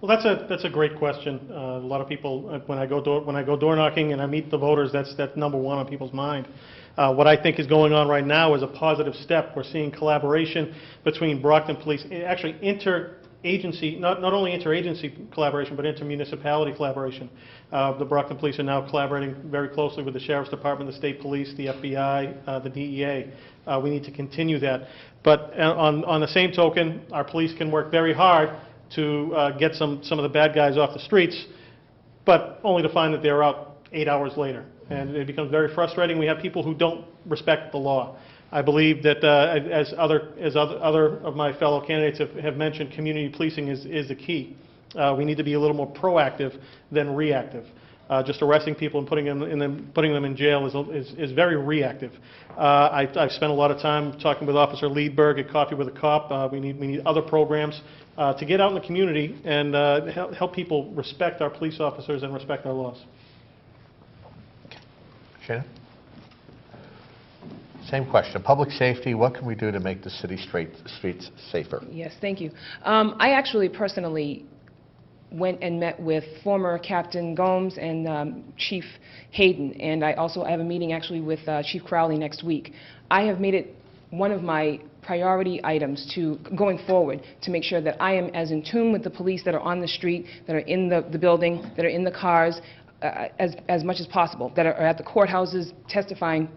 Well, that's a, that's a great question. Uh, A lot of people, uh, when I go door, when I go door knocking and I meet the voters, that's, that's number one on people's mind. Uh, What I think is going on right now is a positive step. We're seeing collaboration between Brockton Police, eh, actually interagency, not, not only interagency collaboration, but intermunicipality collaboration. Uh, The Brockton Police are now collaborating very closely with the Sheriff's Department, the State Police, the FBI, uh, the DEA. We need to continue that. But on, on the same token, our police can work very hard to uh, get some, some of the bad guys off the streets, but only to find that they're out eight hours later. And it becomes very frustrating. We have people who don't respect the law. I believe that, uh, as other, as other other of my fellow candidates have, have mentioned, community policing is, is the key. Uh, We need to be a little more proactive than reactive. Uh, Just arresting people and putting them, in them, putting them in jail is, is, is very reactive. Uh, I, I've spent a lot of time talking with Officer Liedberg at Coffee with a Cop. Uh, We need, we need other programs uh, to get out in the community and uh, help, help people respect our police officers and respect our laws. Shannon? Same question. Public safety, what can we do to make the city straight, streets safer? Yes, thank you. Um, I actually personally went and met with former Captain Gomes and um, Chief Hayden, and I also have a meeting actually with uh, Chief Crowley next week. I have made it one of my priority items to going forward to make sure that I am as in tune with the police that are on the street, that are in the, the building, that are in the cars, uh, as, as much as possible, that are at the courthouses testifying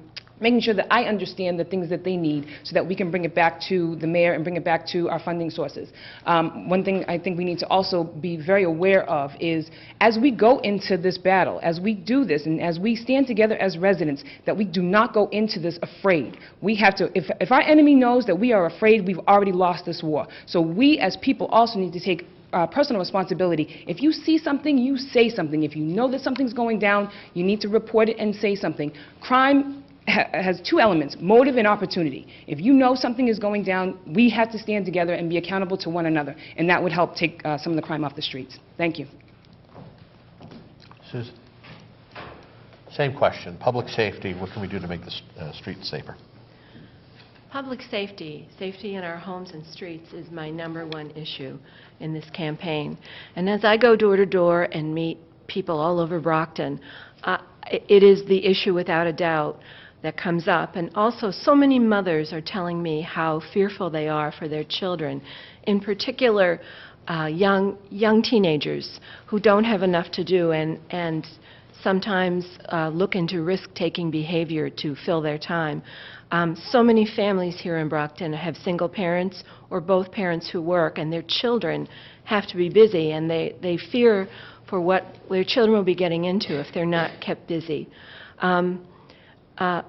making sure that I understand the things that they need so that we can bring it back to the mayor and bring it back to our funding sources. Um, one thing I think we need to also be very aware of is as we go into this battle, as we do this, and as we stand together as residents, that we do not go into this afraid. We have to, if, if our enemy knows that we are afraid, we've already lost this war. So we as people also need to take uh, personal responsibility. If you see something, you say something. If you know that something's going down, you need to report it and say something. Crime ha has two elements, motive and opportunity. If you know something is going down, we have to stand together and be accountable to one another, and that would help take uh, some of the crime off the streets. Thank you. Susan? Same question. Public safety, what can we do to make the uh, streets safer? Public safety, safety in our homes and streets is my number one issue in this campaign. And as I go door to door and meet people all over Brockton, uh, it is the issue without a doubt that comes up. And also, so many mothers are telling me how fearful they are for their children, in particular, uh, young, young teenagers who don't have enough to do and, and sometimes uh, look into risk-taking behavior to fill their time. Um, so many families here in Brockton have single parents or both parents who work, and their children have to be busy, and they, they fear for what their children will be getting into if they're not kept busy. Um, uh,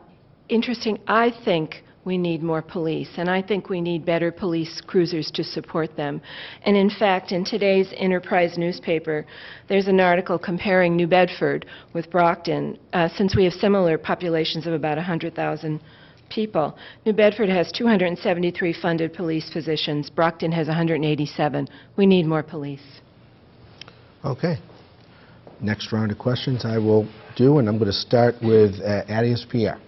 interesting, I think we need more police, and I think we need better police cruisers to support them. And in fact, in today's Enterprise newspaper, there's an article comparing New Bedford with Brockton, uh, since we have similar populations of about 100,000 people. New Bedford has 273 funded police positions. Brockton has 187. We need more police. Okay. Next round of questions I will do, and I'm going to start with uh, Pierre.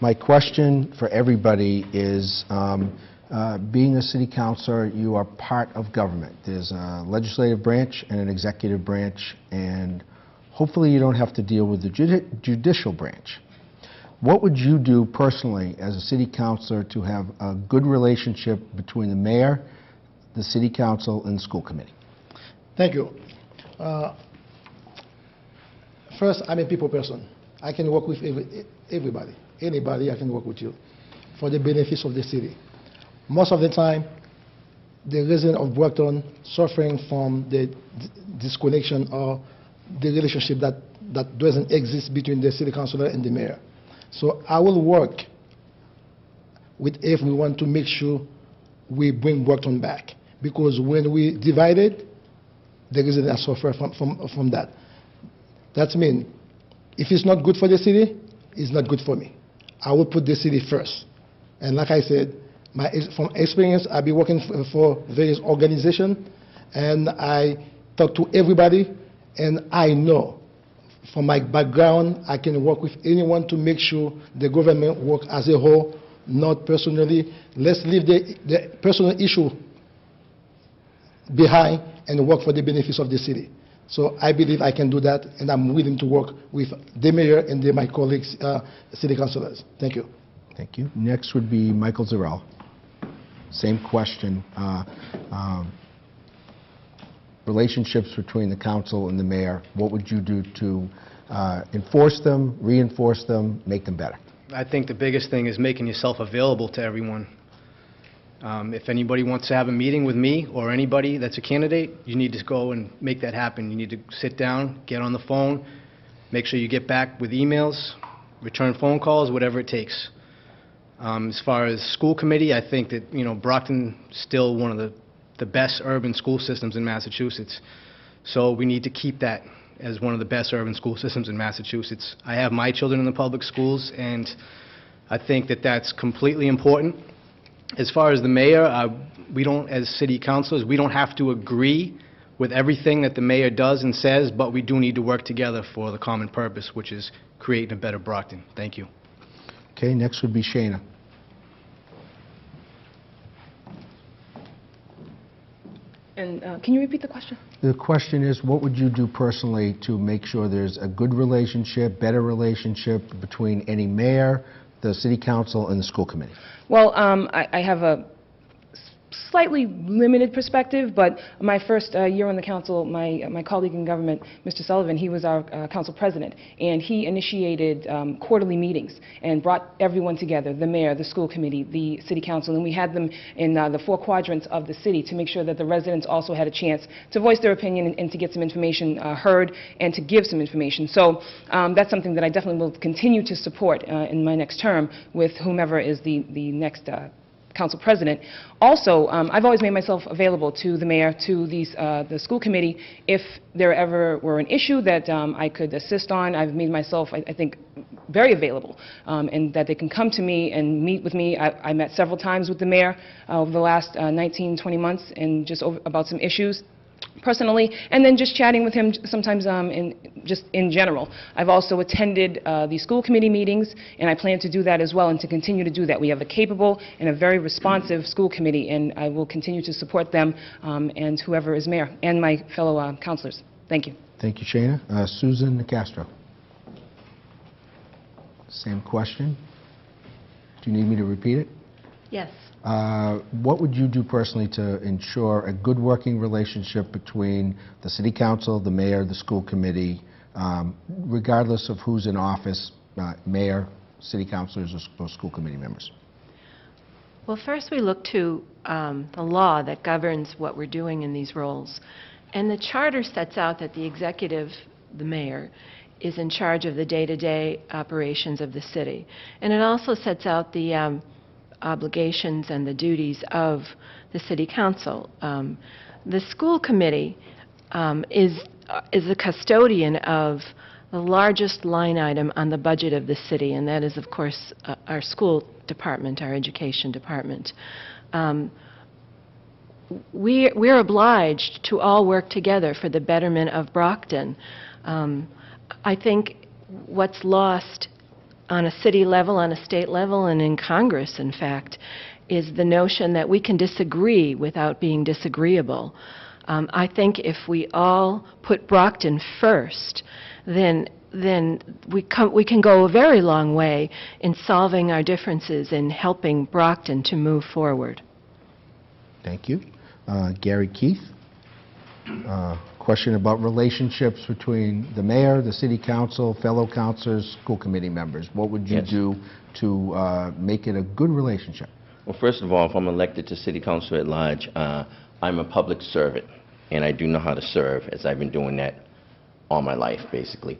My question for everybody is, um, uh, being a city councilor, you are part of government. There's a legislative branch and an executive branch, and hopefully you don't have to deal with the judi- judicial branch. What would you do personally as a city councilor to have a good relationship between the mayor, the city council, and the school committee? Thank you. Uh, First, I'm a people person. I can work with every- everybody, anybody, I can work with you for the benefits of the city. Most of the time, the resident of Brockton suffering from the disconnection or the relationship that, that doesn't exist between the city councilor and the mayor. So I will work with everyone to make sure we bring Brockton back. Because when we divided, the residents suffer from, from, from that. That means if it's not good for the city, it's not good for me. I will put the city first. And like I said, my, from experience, I've been working for, for various organizations, and I talk to everybody, and I know from my background, I can work with anyone to make sure the government work as a whole, not personally. Let's leave the, the personal issue behind and work for the benefits of the city. So I believe I can do that, and I'm willing to work with the mayor and the, my colleagues, uh, city councilors. Thank you. Thank you. Next would be Michael Zarrella. Same question. Uh, um, Relationships between the council and the mayor, what would you do to uh, enforce them, reinforce them, make them better? I think the biggest thing is making yourself available to everyone. Um, If anybody wants to have a meeting with me or anybody that's a candidate, you need to go and make that happen. You need to sit down, get on the phone, make sure you get back with emails, return phone calls, whatever it takes. Um, As far as school committee, I think that, you know, Brockton's still one of the, the best urban school systems in Massachusetts. So we need to keep that as one of the best urban school systems in Massachusetts. I have my children in the public schools, and I think that that's completely important. As far as the mayor, uh, we don't, as city councilors, we don't have to agree with everything that the mayor does and says, but we do need to work together for the common purpose, which is creating a better Brockton. Thank you. Okay, next would be Shaynah. And uh, can you repeat the question? The question is, what would you do personally to make sure there's a good relationship, better relationship between any mayor, the city council, and the school committee? Well, um, I, I have a slightly limited perspective, but my first uh, year on the council, my, my colleague in government, Mr. Sullivan, he was our uh, council president, and he initiated um, quarterly meetings and brought everyone together, the mayor, the school committee, the city council, and we had them in uh, the four quadrants of the city to make sure that the residents also had a chance to voice their opinion and, and to get some information uh, heard and to give some information. So um, that's something that I definitely will continue to support uh, in my next term with whomever is the, the next uh, council president. Also, um, I've always made myself available to the mayor, to these, uh, the school committee, if there ever were an issue that um, I could assist on. I've made myself, I, I think, very available, um, and that they can come to me and meet with me. I, I met several times with the mayor uh, over the last uh, 19, 20 months, and just over, about some issues personally, and then just chatting with him sometimes um, in, just in general. I've also attended uh, the school committee meetings, and I plan to do that as well and to continue to do that. We have a capable and a very responsive school committee, and I will continue to support them um, and whoever is mayor, and my fellow uh, councilors. Thank you. Thank you, Shaynah. Uh, Susan Castro. Same question. Do you need me to repeat it? Yes. Uh, What would you do personally to ensure a good working relationship between the city council, the mayor, the school committee, um, regardless of who's in office, uh, mayor, city councilors, or or school committee members? Well, first we look to um, the law that governs what we're doing in these roles. And the charter sets out that the executive, the mayor, is in charge of the day-to-day operations of the city. And it also sets out the um, obligations and the duties of the city council. Um, The school committee um, is, uh, is the custodian of the largest line item on the budget of the city, and that is, of course, uh, our school department, our education department. Um, we, we're obliged to all work together for the betterment of Brockton. Um, I think what's lost on a city level, on a state level, and in Congress, in fact, is the notion that we can disagree without being disagreeable. Um, I think if we all put Brockton first, then then we, come, we can go a very long way in solving our differences and helping Brockton to move forward. Thank you. Uh, Gary Keith. Uh, Question about relationships between the mayor, the city council, fellow councilors, school committee members. What would you Yes. do to uh, make it a good relationship? Well, first of all, if I'm elected to city council at large, uh, I'm a public servant, and I do know how to serve, as I've been doing that all my life, basically.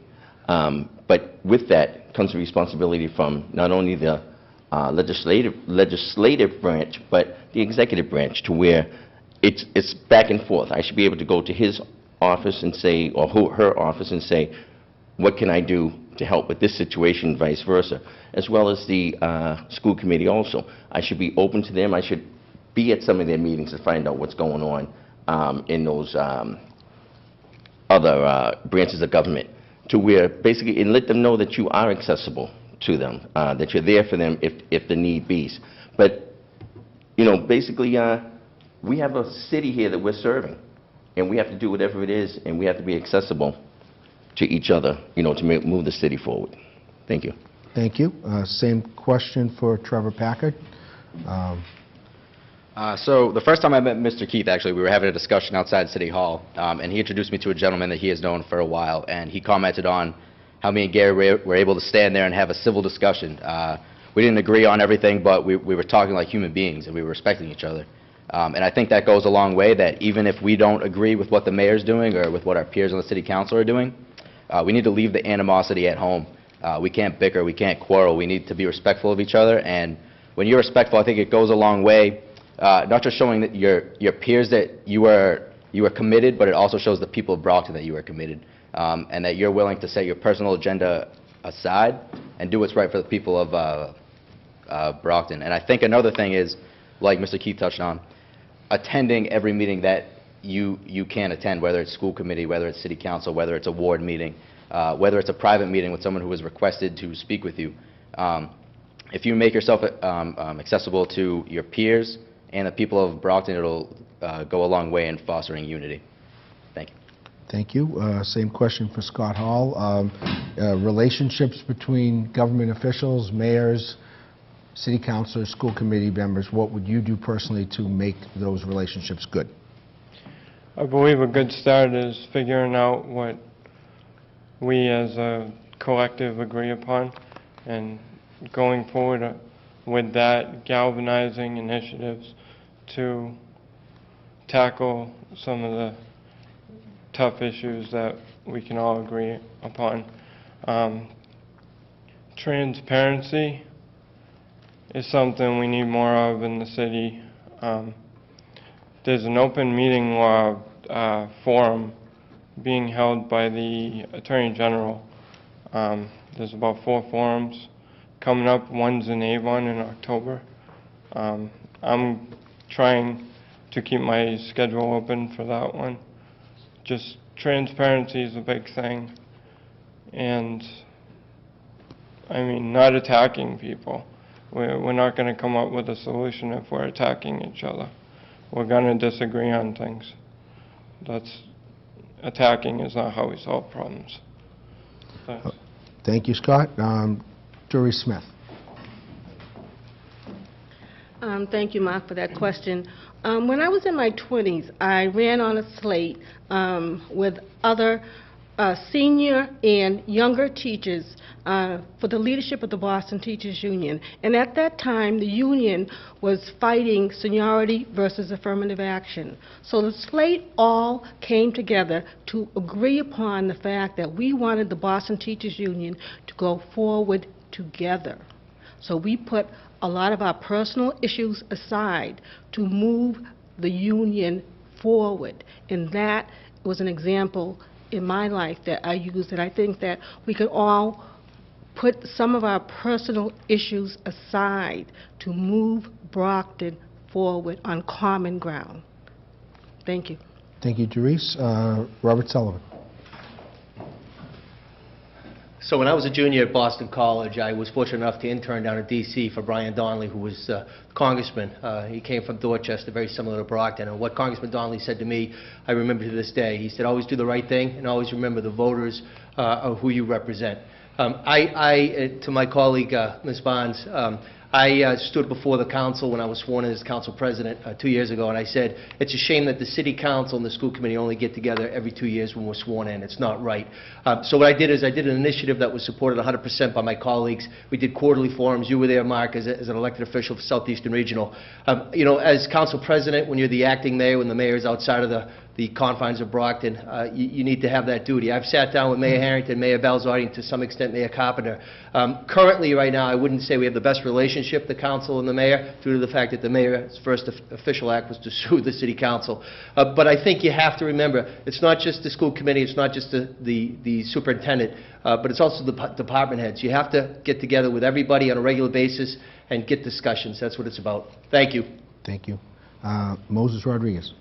Um, But with that comes the responsibility from not only the uh, legislative, legislative branch, but the executive branch, to where it's, it's back and forth. I should be able to go to his office and say, or who- her office and say, what can I do to help with this situation, vice versa, as well as the uh, school committee also. I should be open to them, I should be at some of their meetings to find out what's going on um, in those um, other uh, branches of government, to where basically, and let them know that you are accessible to them, uh, that you're there for them if, if the need be. But, you know, basically, uh, we have a city here that we're serving, and we have to do whatever it is, and we have to be accessible to each other, you know, to ma- move the city forward. Thank you. Thank you. Uh, Same question for Trevor Packard. Um, Uh, So the first time I met Mr. Keith, actually, we were having a discussion outside City Hall, um, and he introduced me to a gentleman that he has known for a while, and he commented on how me and Gary were were able to stand there and have a civil discussion. Uh, We didn't agree on everything, but we we were talking like human beings, and we were respecting each other. Um, And I think that goes a long way, that even if we don't agree with what the mayor's doing or with what our peers on the city council are doing, uh, we need to leave the animosity at home. Uh, We can't bicker, we can't quarrel, we need to be respectful of each other, and when you're respectful, I think it goes a long way, uh, not just showing that your your peers that you are you are committed, but it also shows the people of Brockton that you are committed, um, and that you're willing to set your personal agenda aside and do what's right for the people of uh, uh, Brockton. And I think another thing is, like Mr. Keith touched on, attending every meeting that you you can attend, whether it's school committee, whether it's city council, whether it's a ward meeting, uh, whether it's a private meeting with someone who is requested to speak with you. Um, if you make yourself um, um, accessible to your peers and the people of Brockton, it'll uh, go a long way in fostering unity. Thank you. Thank you. Uh, Same question for Scott Hall. Um, uh, Relationships between government officials, mayors, city councilors, school committee members, what would you do personally to make those relationships good? I believe a good start is figuring out what we as a collective agree upon and going forward uh, with that, galvanizing initiatives to tackle some of the tough issues that we can all agree upon. Um, Transparency is something we need more of in the city. Um, there's an open meeting law uh, forum being held by the Attorney General. Um, There's about four forums coming up. One's in Avon in October. Um, I'm trying to keep my schedule open for that one. just transparency is a big thing. And, I mean, not attacking people. We're, we're not going to come up with a solution if we're attacking each other. We're going to disagree on things. That's, attacking is not how we solve problems. Thanks. Thank you, Scott. Um, Doryce Smith. Um, Thank you, Mark, for that question. Um, When I was in my 20s, I ran on a slate um, with other uh, senior and younger teachers uh, for the leadership of the Boston Teachers Union. And at that time, the union was fighting seniority versus affirmative action. So the slate all came together to agree upon the fact that we wanted the Boston Teachers Union to go forward together. So we put a lot of our personal issues aside to move the union forward. And that was an example in my life that I use, that I think that we could all put some of our personal issues aside to move Brockton forward on common ground. Thank you. Thank you, Doryce. Uh, Robert Sullivan. So when I was a junior at Boston College, I was fortunate enough to intern down in D.C. for Brian Donnelly, who was uh, congressman. Uh, he came from Dorchester, very similar to Brockton. And what Congressman Donnelly said to me, I remember to this day. He said, always do the right thing and always remember the voters uh, who you represent. Um, I, I uh, to my colleague, uh, Ms. Bonds, um, I uh, stood before the council when I was sworn in as council president uh, two years ago, and I said, it's a shame that the city council and the school committee only get together every two years when we're sworn in. It's not right. Uh, so what I did is I did an initiative that was supported 100% by my colleagues. We did quarterly forums. You were there, Mark, as, a, as an elected official for Southeastern Regional. Um, you know, as council president, when you're the acting mayor, when the mayor is outside of the the confines of Brockton, uh, you, you, need to have that duty. I've sat down with Mayor Harrington, Mayor Balzotti, and to some extent Mayor Carpenter. Um, currently, right now, I wouldn't say we have the best relationship, the council and the mayor, due to the fact that the mayor's first official act was to sue the city council. Uh, but I think you have to remember, it's not just the school committee, it's not just the, the, the superintendent, uh, but it's also the department heads. You have to get together with everybody on a regular basis and get discussions. That's what it's about. Thank you. Thank you. Uh, Moses Rodrigues.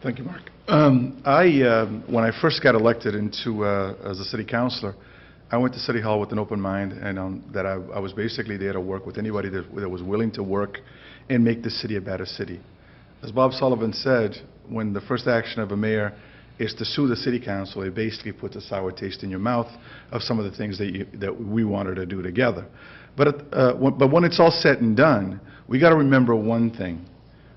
Thank you, Mark. Um, I, uh, when I first got elected into uh, as a city councilor, I went to City Hall with an open mind, and um, that I, I, was basically there to work with anybody that, that, was willing to work and make the city a better city. As Bob Sullivan said, when the first action of a mayor is to sue the city council, it basically puts a sour taste in your mouth of some of the things that, you, that we wanted to do together. But, uh, but when it's all said and done, we got to remember one thing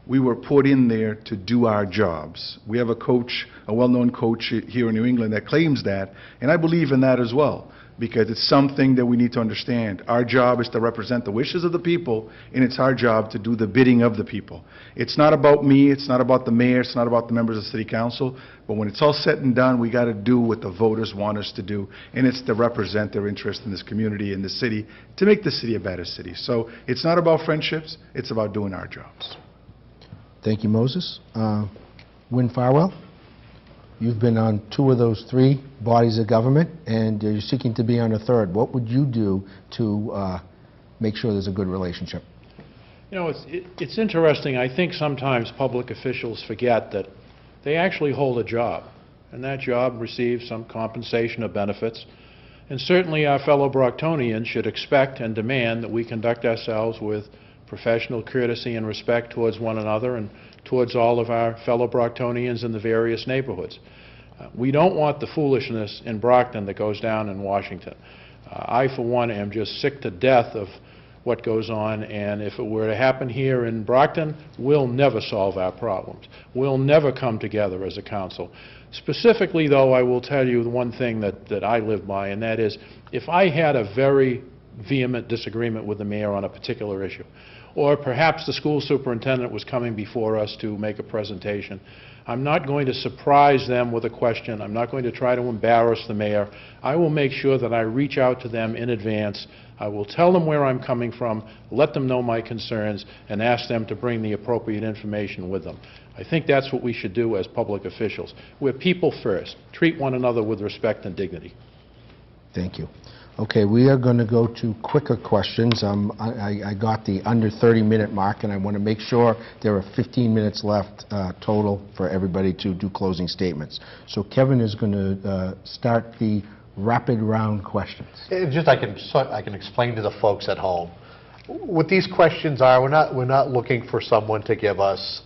we were put in there to do our jobs. We have a coach, a well-known coach here in New England that claims that, and I believe in that as well, because it's something that we need to understand. Our job is to represent the wishes of the people, and it's our job to do the bidding of the people. It's not about me, it's not about the mayor, it's not about the members of the city council, but when it's all said and done, we got to do what the voters want us to do, and it's to represent their interest in this community, in the city, to make the city a better city. So it's not about friendships, it's about doing our jobs. Thank you, Moses. Uh, Farwell, you've been on two of those three bodies of government, and you're seeking to be on a third. What would you do to uh, make sure there's a good relationship? You know, it's, it, it's interesting. I think sometimes public officials forget that they actually hold a job, and that job receives some compensation or benefits. And certainly our fellow Brocktonians should expect and demand that we conduct ourselves with professional courtesy and respect towards one another and towards all of our fellow Brocktonians in the various neighborhoods. Uh, we don't want the foolishness in Brockton that goes down in Washington. Uh, I, for one, am just sick to death of what goes on, and if it were to happen here in Brockton, we'll never solve our problems. We'll never come together as a council. Specifically, though, I will tell you the one thing that, that I live by, and that is if I had a very vehement disagreement with the mayor on a particular issue, or perhaps the school superintendent was coming before us to make a presentation. I'm not going to surprise them with a question. I'm not going to try to embarrass the mayor. I will make sure that I reach out to them in advance. I will tell them where I'm coming from, let them know my concerns, and ask them to bring the appropriate information with them. I think that's what we should do as public officials. We're people first. Treat one another with respect and dignity. Thank you. Okay, we are going to go to quicker questions. Um, I I- got the under 30-minute mark, and I want to make sure there are 15 minutes left uh, total for everybody to do closing statements. So Kevin is going to start the rapid round questions. It Just, I can, so- I can explain to the folks at home. What these questions are, we're not, we're not looking for someone to give us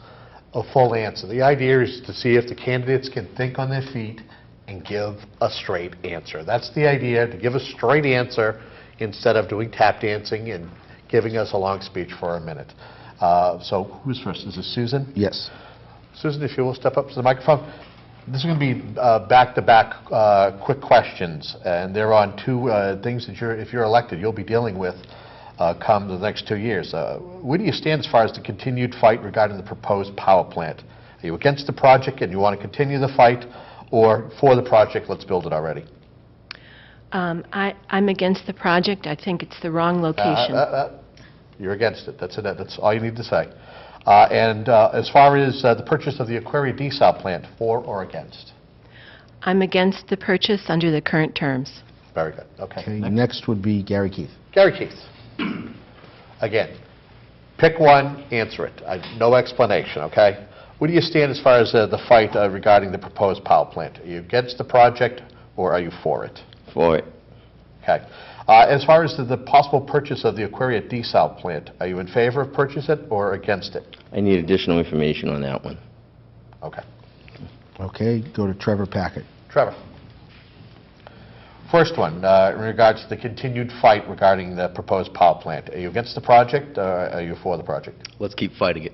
a full answer. The idea is to see if the candidates can think on their feet and give a straight answer. That's the idea, to give a straight answer instead of doing tap dancing and giving us a long speech for a minute. Uh, So who's first? Is it Susan? Yes. Susan, if you will step up to the microphone. This is going to be uh, back-to-back uh, quick questions, and they're on two uh, things that you're, if you're elected, you'll be dealing with uh, come the next two years. Uh, Where do you stand as far as the continued fight regarding the proposed power plant? Are you against the project and you want to continue the fight, or for the project, let's build it already? Um, I- I'm against the project. I think it's the wrong Uh, location. uh, uh, You're against it, that's it, that's all you need to say. Uh, And uh, as far as uh, the purchase of the Aquaria desal plant, for or against? I'm against the purchase under the current terms. Very good, okay. Okay, next would be Gary Keith. Gary Keith. Again, pick one, answer it. I- No explanation, okay? Where do you stand as far as uh, the fight uh, regarding the proposed power plant? Are you against the project, or are you for it? For it. Okay. Uh, As far as the- the possible purchase of the Aquaria desal plant, are you in favor of purchase it or against it? I need additional information on that one. Okay. Okay, go to Trevor Packard. Trevor. First one, uh, in regards to the continued fight regarding the proposed power plant. Are you against the project, or are you for the project? Let's keep fighting it.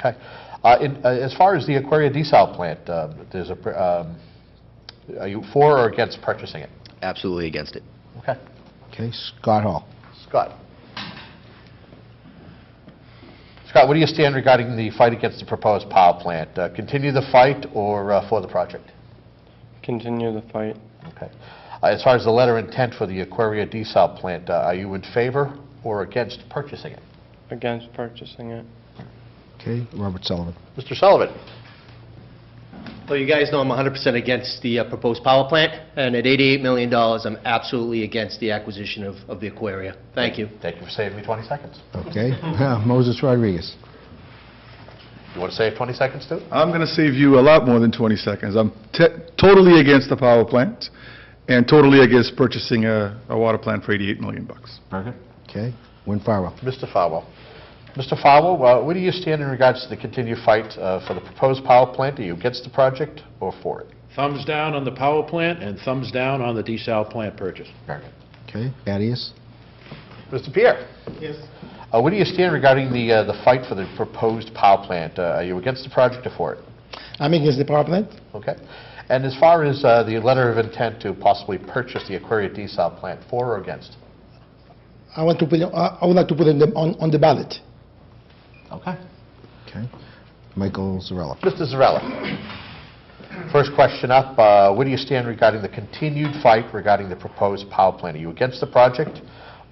Okay. Uh, in- uh, As far as the Aquaria desal plant, uh, there's a, um, are you for or against purchasing it? Absolutely against it. Okay. Okay, Scott Hall. Scott. Scott, where do you stand regarding the fight against the proposed power plant? Uh, Continue the fight or uh, for the project? Continue the fight. Okay. Uh, As far as the letter of intent for the Aquaria desal plant, uh, are you in favor or against purchasing it? Against purchasing it. Okay, Robert Sullivan. Mr. Sullivan? Well, you guys know I'm 100% against the uh, proposed power plant, and at $88 million, I'm absolutely against the acquisition of of the Aquaria. Thank you. Thank you for saving me 20 seconds. Okay, Moses Rodrigues. You want to save 20 seconds, too? I'm going to save you a lot more than 20 seconds. I'm te- totally against the power plant and totally against purchasing a, a water plant for 88 million bucks. Very good. Okay, Win Farwell. Mr. Farwell. Mr. Farwell, uh, where do you stand in regards to the continued fight uh, for the proposed power plant? Are you against the project or for it? Thumbs down on the power plant and thumbs down on the desal plant purchase. Very good. Okay, Adius. Mr. Pierre? Yes. Uh, Where do you stand regarding the, uh, the fight for the proposed power plant? Uh, Are you against the project or for it? I'm against the power plant. Okay. And as far as uh, the letter of intent to possibly purchase the Aquaria desal plant, for or against? I want to put, it- I I would like to put it on on the ballot. Okay. Okay, Michael Zarrella. Mr. Zarrella. First question up, uh, where do you stand regarding the continued fight regarding the proposed power plant? Are you against the project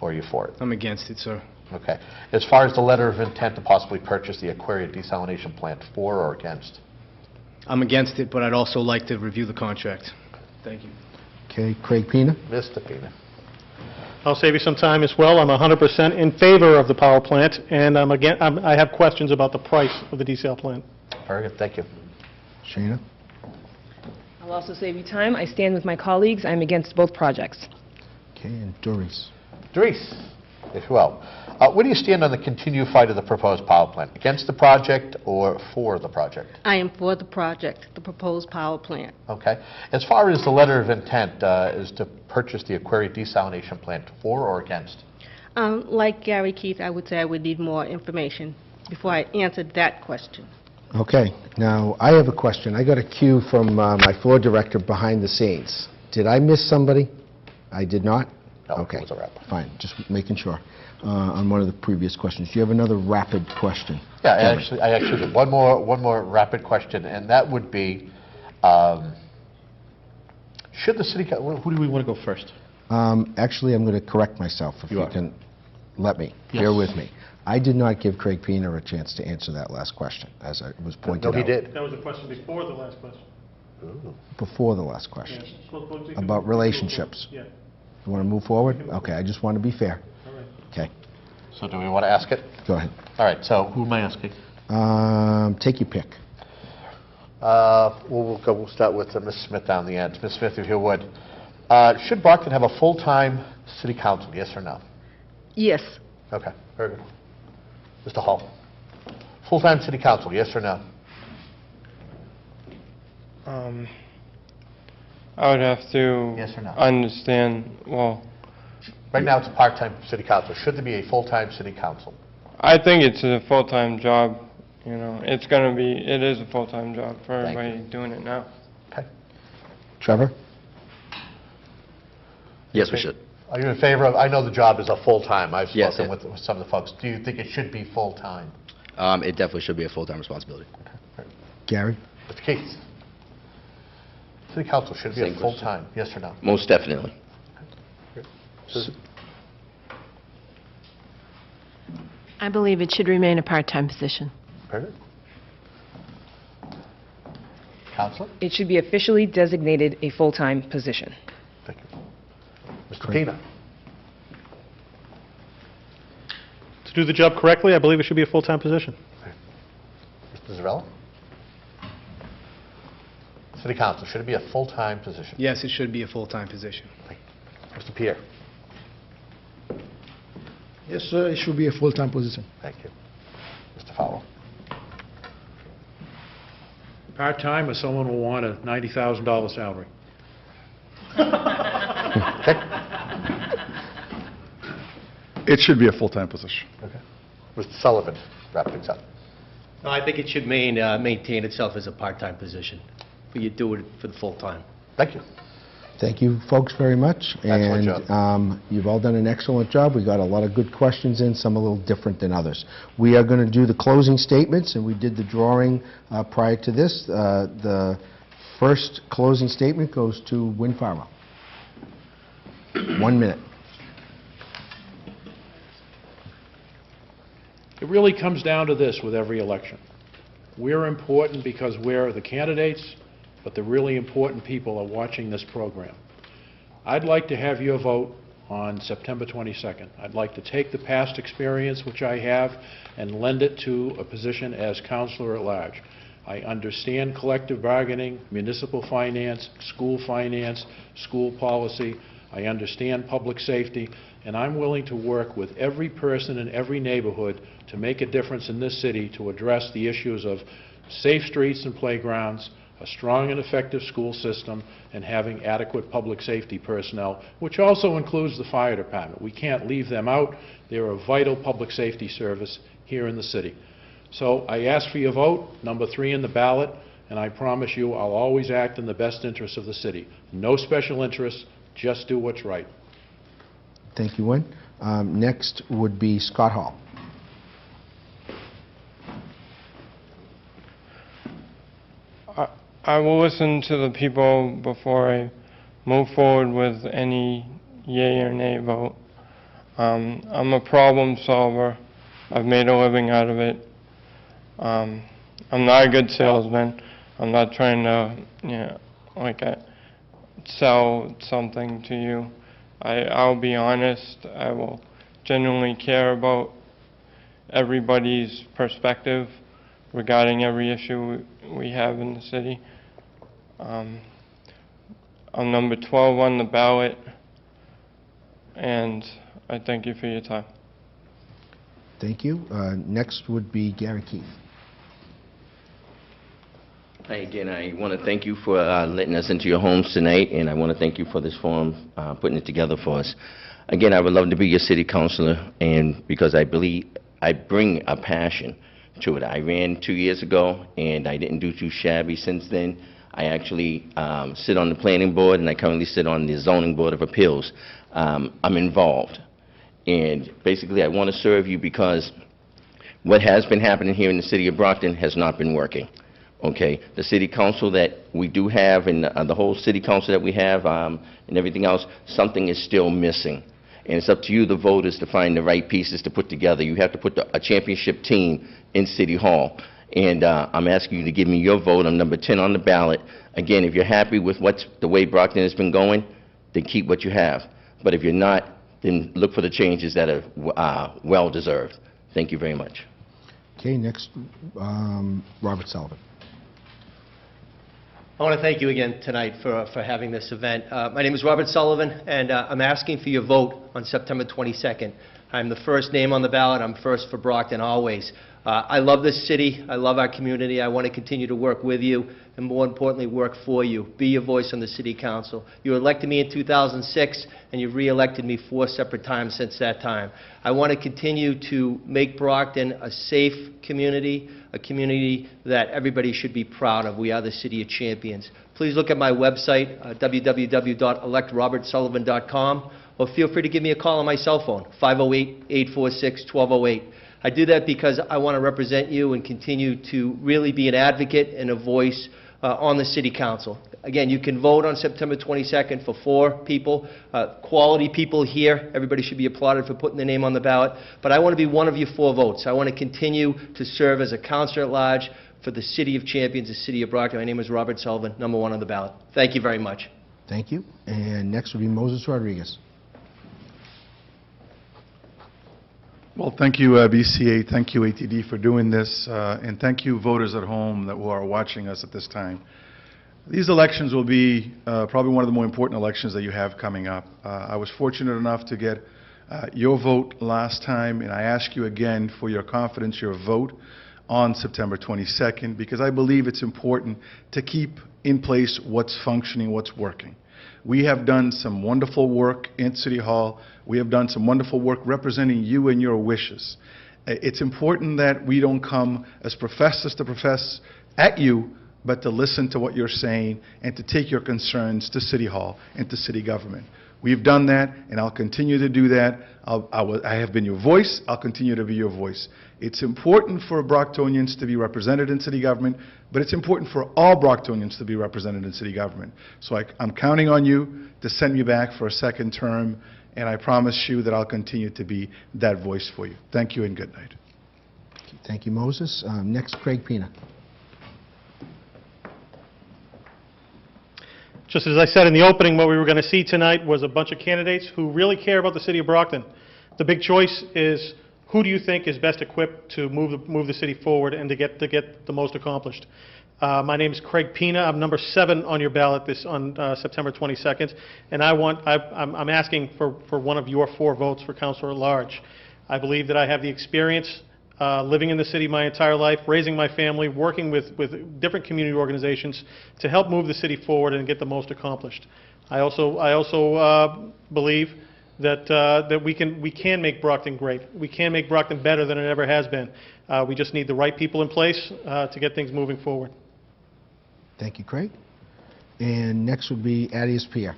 or are you for it? I'm against it, sir. Okay. As far as the letter of intent to possibly purchase the Aquaria desalination plant, for or against? I'm against it, but I'd also like to review the contract. Thank you. Okay, Craig Pina. Mr. Pina. I'll save you some time as well. I'm 100% in favor of the power plant, and I'm again, I'm- I have questions about the price of the desal plant. Very good, thank you. Shaynah. I'll also save you time. I stand with my colleagues. I'm against both projects. Okay, and Doryce. Dries, if well. Uh, Where do you stand on the continued fight of the proposed power plant? Against the project or for the project? I am for the project, the proposed power plant. Okay. As far as the letter of intent uh, is to purchase the Aquaria desalination plant, for or against? Um, Like Gary Keith, I would say I would need more information before I answered that question. Okay, now, I have a question. I got a cue from uh, my floor director behind the scenes. Did I miss somebody? I did not? No, Okay. it was a wrap. Fine, just making sure. Uh, On one of the previous questions. Do you have another rapid question? Yeah, I actually, I actually did. One more, one more rapid question, and that would be, um, should the city, coun- who do we want to go first? Um, Actually, I'm going to correct myself, if You you can let me. Yes. Bear with me. I did not give Craig Pina a chance to answer that last question, as I was pointed out. No, he did. That was a question before the last question. Before the last question. Yes. Well, well, we can- About relationships. Yeah. You want to move forward? Okay, I just want to be fair. Okay, So do we want to ask it? go ahead. All right, so who am I asking? Um, Take your pick. Uh, We'll we'll go, we'll start with uh, Ms. Smith down the end. Ms. Smith, if you would. Uh, Should Brockton have a full-time city council, yes or no? Yes. Okay, very good. Mr. Hall? Full-time city council, yes or no? Um, I would have to Yes or no? understand, well, Right now, it's a part-time city council. Should there be a full-time city council? I think it's a full-time job, you know, it's gonna be, it is a full-time job for Thank you. everybody doing it now. Okay. Trevor? Yes, we should. Are you in favor of, I know the job is a full-time. I've Yes, spoken it- with with some of the folks. Do you think it should be full-time? Um, It definitely should be a full-time responsibility. Gary? Mr. Keith? City council, should it be a question. full-time, yes or no? Most definitely. I believe it should remain a part-time position. Very good. Councilor? It should be officially designated a full-time position. Thank you. Mr. Pina? To do the job correctly, I believe it should be a full-time position. Mr. Zarrella? City council, should it be a full-time position? Yes, it should be a full-time position. Mr. Pierre? Yes, sir, it should be a full-time position. Thank you. Mr. Farwell? Part-time or someone will want a $90,000 salary? It should be a full-time position. Okay. Mr. Sullivan, wrap things up. No, I think it should main- uh, maintain itself as a part-time position, but you do it for the full time. Thank you. Thank you, folks, very much. Excellent And job. um, you've all done an excellent job. We got a lot of good questions in, some a little different than others. We are going to do the closing statements, and we did the drawing uh, prior to this. Uh, The first closing statement goes to Win Farwell. One minute. It really comes down to this with every election. We're important because we're the candidates, but the really important people are watching this program. I'd like to have your vote on September 22nd. I'd like to take the past experience, which I have, and lend it to a position as councilor at large. I understand collective bargaining, municipal finance, school finance, school policy. I understand public safety, and I'm willing to work with every person in every neighborhood to make a difference in this city to address the issues of safe streets and playgrounds, a strong and effective school system, and having adequate public safety personnel, which also includes the fire department. We can't leave them out. They're a vital public safety service here in the city. So I ask for your vote, number three in the ballot, and I promise you I'll always act in the best interest of the city. No special interests, just do what's right. Thank you, Win. Um, Next would be Scott Hall. I I will listen to the people before I move forward with any yay or nay vote. Um, I'm a problem solver. I've made a living out of it. Um, I'm not a good salesman. I'm not trying to, you know, like uh sell something to you. I, I'll be honest. I will genuinely care about everybody's perspective regarding every issue we- we have in the city. Um, I'm number 12 on the ballot, and I thank you for your time. Thank you. Uh, Next would be Gary Keith. Hi, again, I want to thank you for uh, letting us into your homes tonight, and I want to thank you for this forum, uh, putting it together for us. Again, I would love to be your city councilor, and because I believe, I bring a passion to it. I ran two years ago, and I didn't do too shabby since then. I actually um, sit on the planning board, and I currently sit on the zoning board of appeals. Um, I'm involved, and basically, I want to serve you because what has been happening here in the city of Brockton has not been working okay? The city council that we do have and uh, the whole city council that we have um, and everything else, something is still missing. And it's up to you, the voters, to find the right pieces to put together. You have to put the- a championship team in City Hall. And uh, I'm asking you to give me your vote. I'm number 10 on the ballot. Again, if you're happy with what's, the way Brockton has been going, then keep what you have. But if you're not, then look for the changes that are uh, well-deserved. Thank you very much. Okay, next, um, Robert Sullivan. I want to thank you again tonight for, for having this event. Uh, My name is Robert Sullivan, and uh, I'm asking for your vote on September 22nd. I'm the first name on the ballot. I'm first for Brockton, always. Uh, I love this city. I love our community. I want to continue to work with you, and more importantly, work for you. Be your voice on the city council. You elected me in 2006, and you've re-elected me four separate times since that time. I want to continue to make Brockton a safe community, a community that everybody should be proud of. We are the city of champions. Please look at my website, uh, www.electrobertsullivan.com, or feel free to give me a call on my cell phone, 508-846-1208. I do that because I want to represent you and continue to really be an advocate and a voice uh, on the city council. Again, you can vote on September 22nd for four people, uh, quality people here. Everybody should be applauded for putting their name on the ballot. But I want to be one of your four votes. I want to continue to serve as a councilor at large for the city of champions, the city of Brockton. My name is Robert Sullivan, number one on the ballot. Thank you very much. Thank you. And next would be Moses Rodrigues. Well, thank you, uh, BCA, thank you, ATD, for doing this, uh, and thank you, voters at home that are watching us at this time. These elections will be uh, probably one of the more important elections that you have coming up. Uh, I was fortunate enough to get uh, your vote last time, and I ask you again for your confidence, your vote on September 22nd, because I believe it's important to keep in place what's functioning, what's working. We have done some wonderful work in City Hall. We have done some wonderful work representing you and your wishes. It's important that we don't come as professors to profess at you, but to listen to what you're saying and to take your concerns to City Hall and to city government. We've done that, and I'll continue to do that. I I have been your voice, I'll continue to be your voice. It's important for Brocktonians to be represented in city government, but it's important for all Brocktonians to be represented in city government. So I- I'm counting on you to send me back for a second term, and I promise you that I'll continue to be that voice for you. Thank you and good night. Thank you, Moses. Um, Next, Craig Pina. Just as I said in the opening, what we were going to see tonight was a bunch of candidates who really care about the city of Brockton. The big choice is, who do you think is best equipped to move, the- move the city forward and to get, to get the most accomplished? Uh, My name is Craig Pina. I'm number seven on your ballot this, on uh, September 22nd, and I want, I- I'm I'm asking for, for one of your four votes for councilor at large. I believe that I have the experience uh, living in the city my entire life, raising my family, working with, with different community organizations to help move the city forward and get the most accomplished. I also, I also uh, believe that, uh, that we can, we can make Brockton great. We can make Brockton better than it ever has been. Uh, We just need the right people in place uh, to get things moving forward. Thank you, Craig. And next would be Adius Pierre.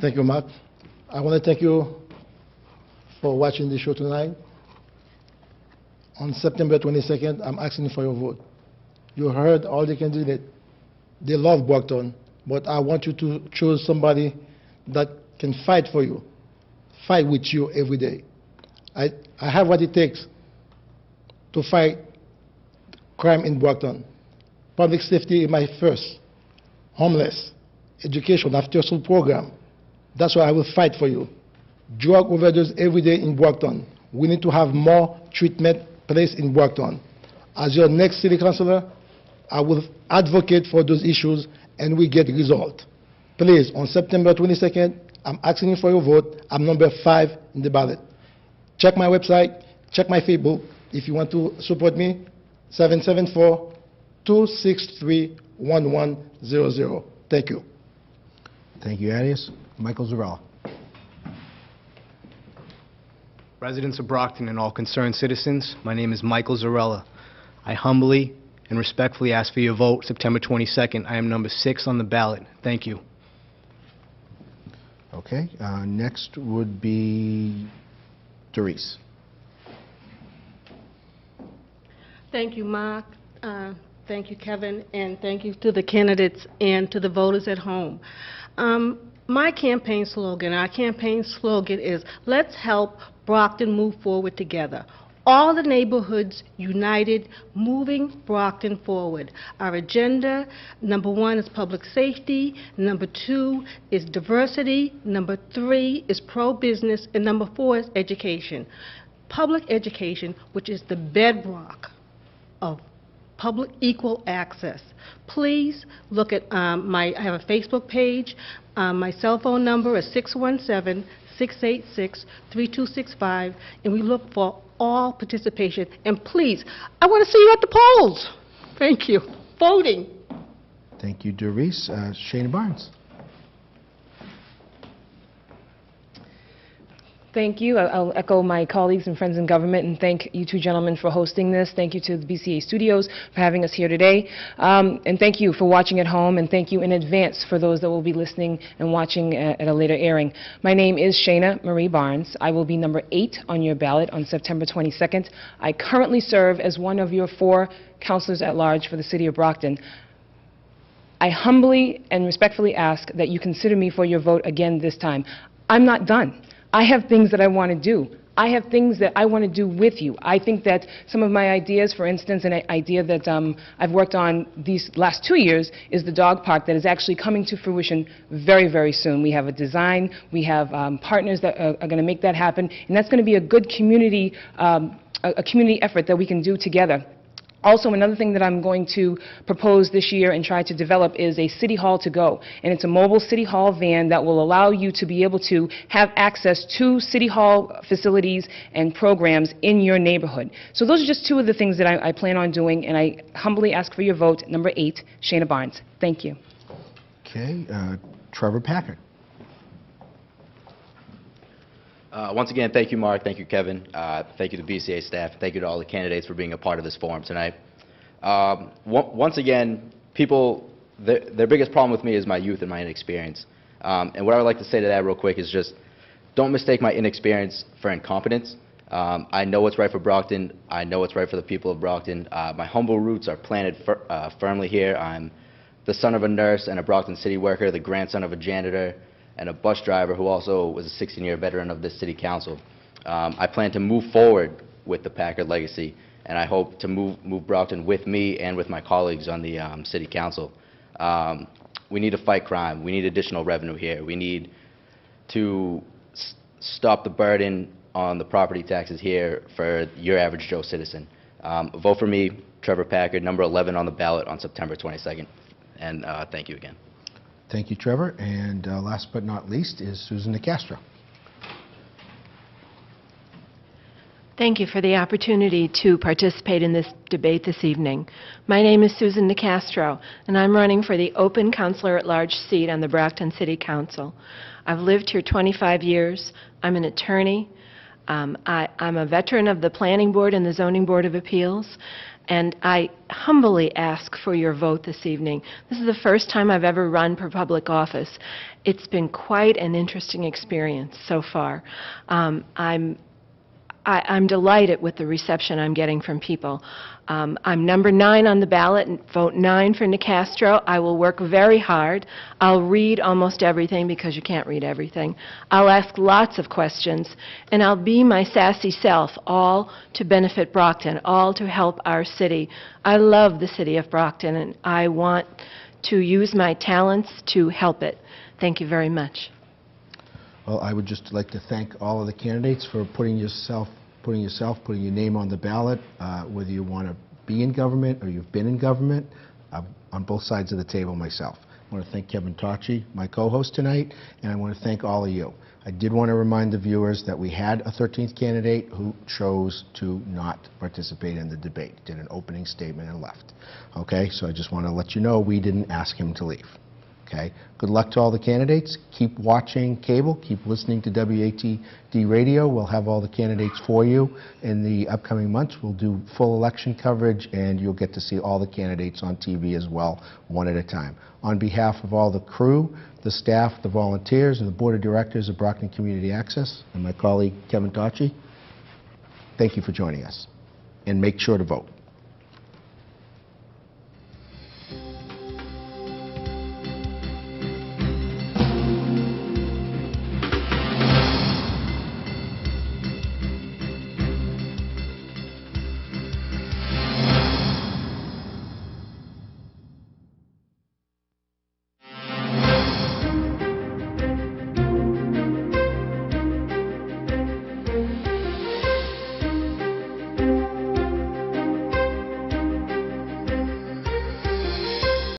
Thank you, Mark. I want to thank you for watching the show tonight. On September 22nd, I'm asking for your vote. You heard all the candidates. They love Brockton, but I want you to choose somebody that can fight for you, fight with you every day. I, I have what it takes to fight crime in Brockton. Public safety is my first. Homeless, education, after-school program. That's why I will fight for you. Drug overdose every day in Brockton. We need to have more treatment place in Brockton. As your next city councilor, I will advocate for those issues and we get result. Please, on September 22nd, I'm asking you for your vote. I'm number five in the ballot. Check my website, check my Facebook. If you want to support me, 774-263-1100. Thank you. Thank you, Adius. Michael Zarrella. Residents of Brockton and all concerned citizens, my name is Michael Zarrella. I humbly and respectfully ask for your vote September 22nd. I am number six on the ballot. Thank you. Okay, uh, next would be Doryce. Thank you, Mark. Uh, Thank you, Kevin, and thank you to the candidates and to the voters at home. Um, My campaign slogan, our campaign slogan is, "Let's help Brockton move forward together." all the neighborhoods united, moving Brockton forward. Our agenda, number one is public safety, number two is diversity, number three is pro-business, and number four is education. Public education, which is the bedrock of public equal access. Please look at um, my, I have a Facebook page. Um, My cell phone number is 617-686-3265, and we look for all participation. And please, I want to see you at the polls. Thank you. Voting. Thank you, Doryce. Uh, Shaynah Barnes. Thank you. I'll echo my colleagues and friends in government and thank you two gentlemen for hosting this. Thank you to the BCA Studios for having us here today. Um, And thank you for watching at home, and thank you in advance for those that will be listening and watching uh, at a later airing. My name is Shaynah Marie Barnes. I will be number eight on your ballot on September 22nd. I currently serve as one of your four councilors at large for the city of Brockton. I humbly and respectfully ask that you consider me for your vote again this time. I'm not done. I have things that I want to do. I have things that I want to do with you. I think that some of my ideas, for instance, an idea that um, I've worked on these last two years is the dog park that is actually coming to fruition very, very soon. We have a design, we have um, partners that are, are going to make that happen, and that's going to be a good community, um, a, a community effort that we can do together. Also, another thing that I'm going to propose this year and try to develop is a City Hall to go. And it's a mobile City Hall van that will allow you to be able to have access to City Hall facilities and programs in your neighborhood. So those are just two of the things that I, I plan on doing, and I humbly ask for your vote. Number eight, Shaynah Barnes. Thank you. Okay, uh, Trevor Packard. Uh, Once again, thank you, Mark, thank you, Kevin, Uh, thank you to BCA staff, thank you to all the candidates for being a part of this forum tonight. Um, on- Once again, people, their their biggest problem with me is my youth and my inexperience. Um, And what I would like to say to that real quick is just, don't mistake my inexperience for incompetence. Um, I know what's right for Brockton, I know what's right for the people of Brockton. Uh, My humble roots are planted fir- uh, firmly here. I'm the son of a nurse and a Brockton city worker, the grandson of a janitor, and a bus driver who also was a 16-year veteran of this city council. Um, I plan to move forward with the Packard legacy, and I hope to move, move Brockton with me and with my colleagues on the um, city council. Um, we need to fight crime. We need additional revenue here. We need to stop the burden on the property taxes here for your average Joe citizen. Um, vote for me, Trevor Packard, number 11 on the ballot on September 22nd. And uh, thank you again. Thank you, Trevor. And uh, last but not least is Susan Nicastro. Thank you for the opportunity to participate in this debate this evening. My name is Susan Nicastro, and I'm running for the open Councilor at Large seat on the Brockton City Council. I've lived here 25 years. I'm an attorney. Um, I, I'm a veteran of the Planning Board and the Zoning Board of Appeals, and I humbly ask for your vote this evening. This is the first time I've ever run for public office. It's been quite an interesting experience so far. Um, I'm I, I'm delighted with the reception I'm getting from people. Um, I'm number nine on the ballot, and vote nine for Nicastro. I will work very hard. I'll read almost everything because you can't read everything. I'll ask lots of questions, and I'll be my sassy self, all to benefit Brockton, all to help our city. I love the city of Brockton, and I want to use my talents to help it. Thank you very much. Well, I would just like to thank all of the candidates for putting yourself, putting yourself, putting your name on the ballot, uh, whether you want to be in government or you've been in government. I'm on both sides of the table myself. I want to thank Kevin Tocci, my co-host tonight, and I want to thank all of you. I did want to remind the viewers that we had a 13th candidate who chose to not participate in the debate, did an opening statement and left. Okay, so I just want to let you know we didn't ask him to leave. Okay. Good luck to all the candidates. Keep watching cable. Keep listening to WATD Radio. We'll have all the candidates for you in the upcoming months. We'll do full election coverage, and you'll get to see all the candidates on TV as well, one at a time. On behalf of all the crew, the staff, the volunteers, and the Board of Directors of Brockton Community Access, and my colleague Kevin Tocci, thank you for joining us. And make sure to vote.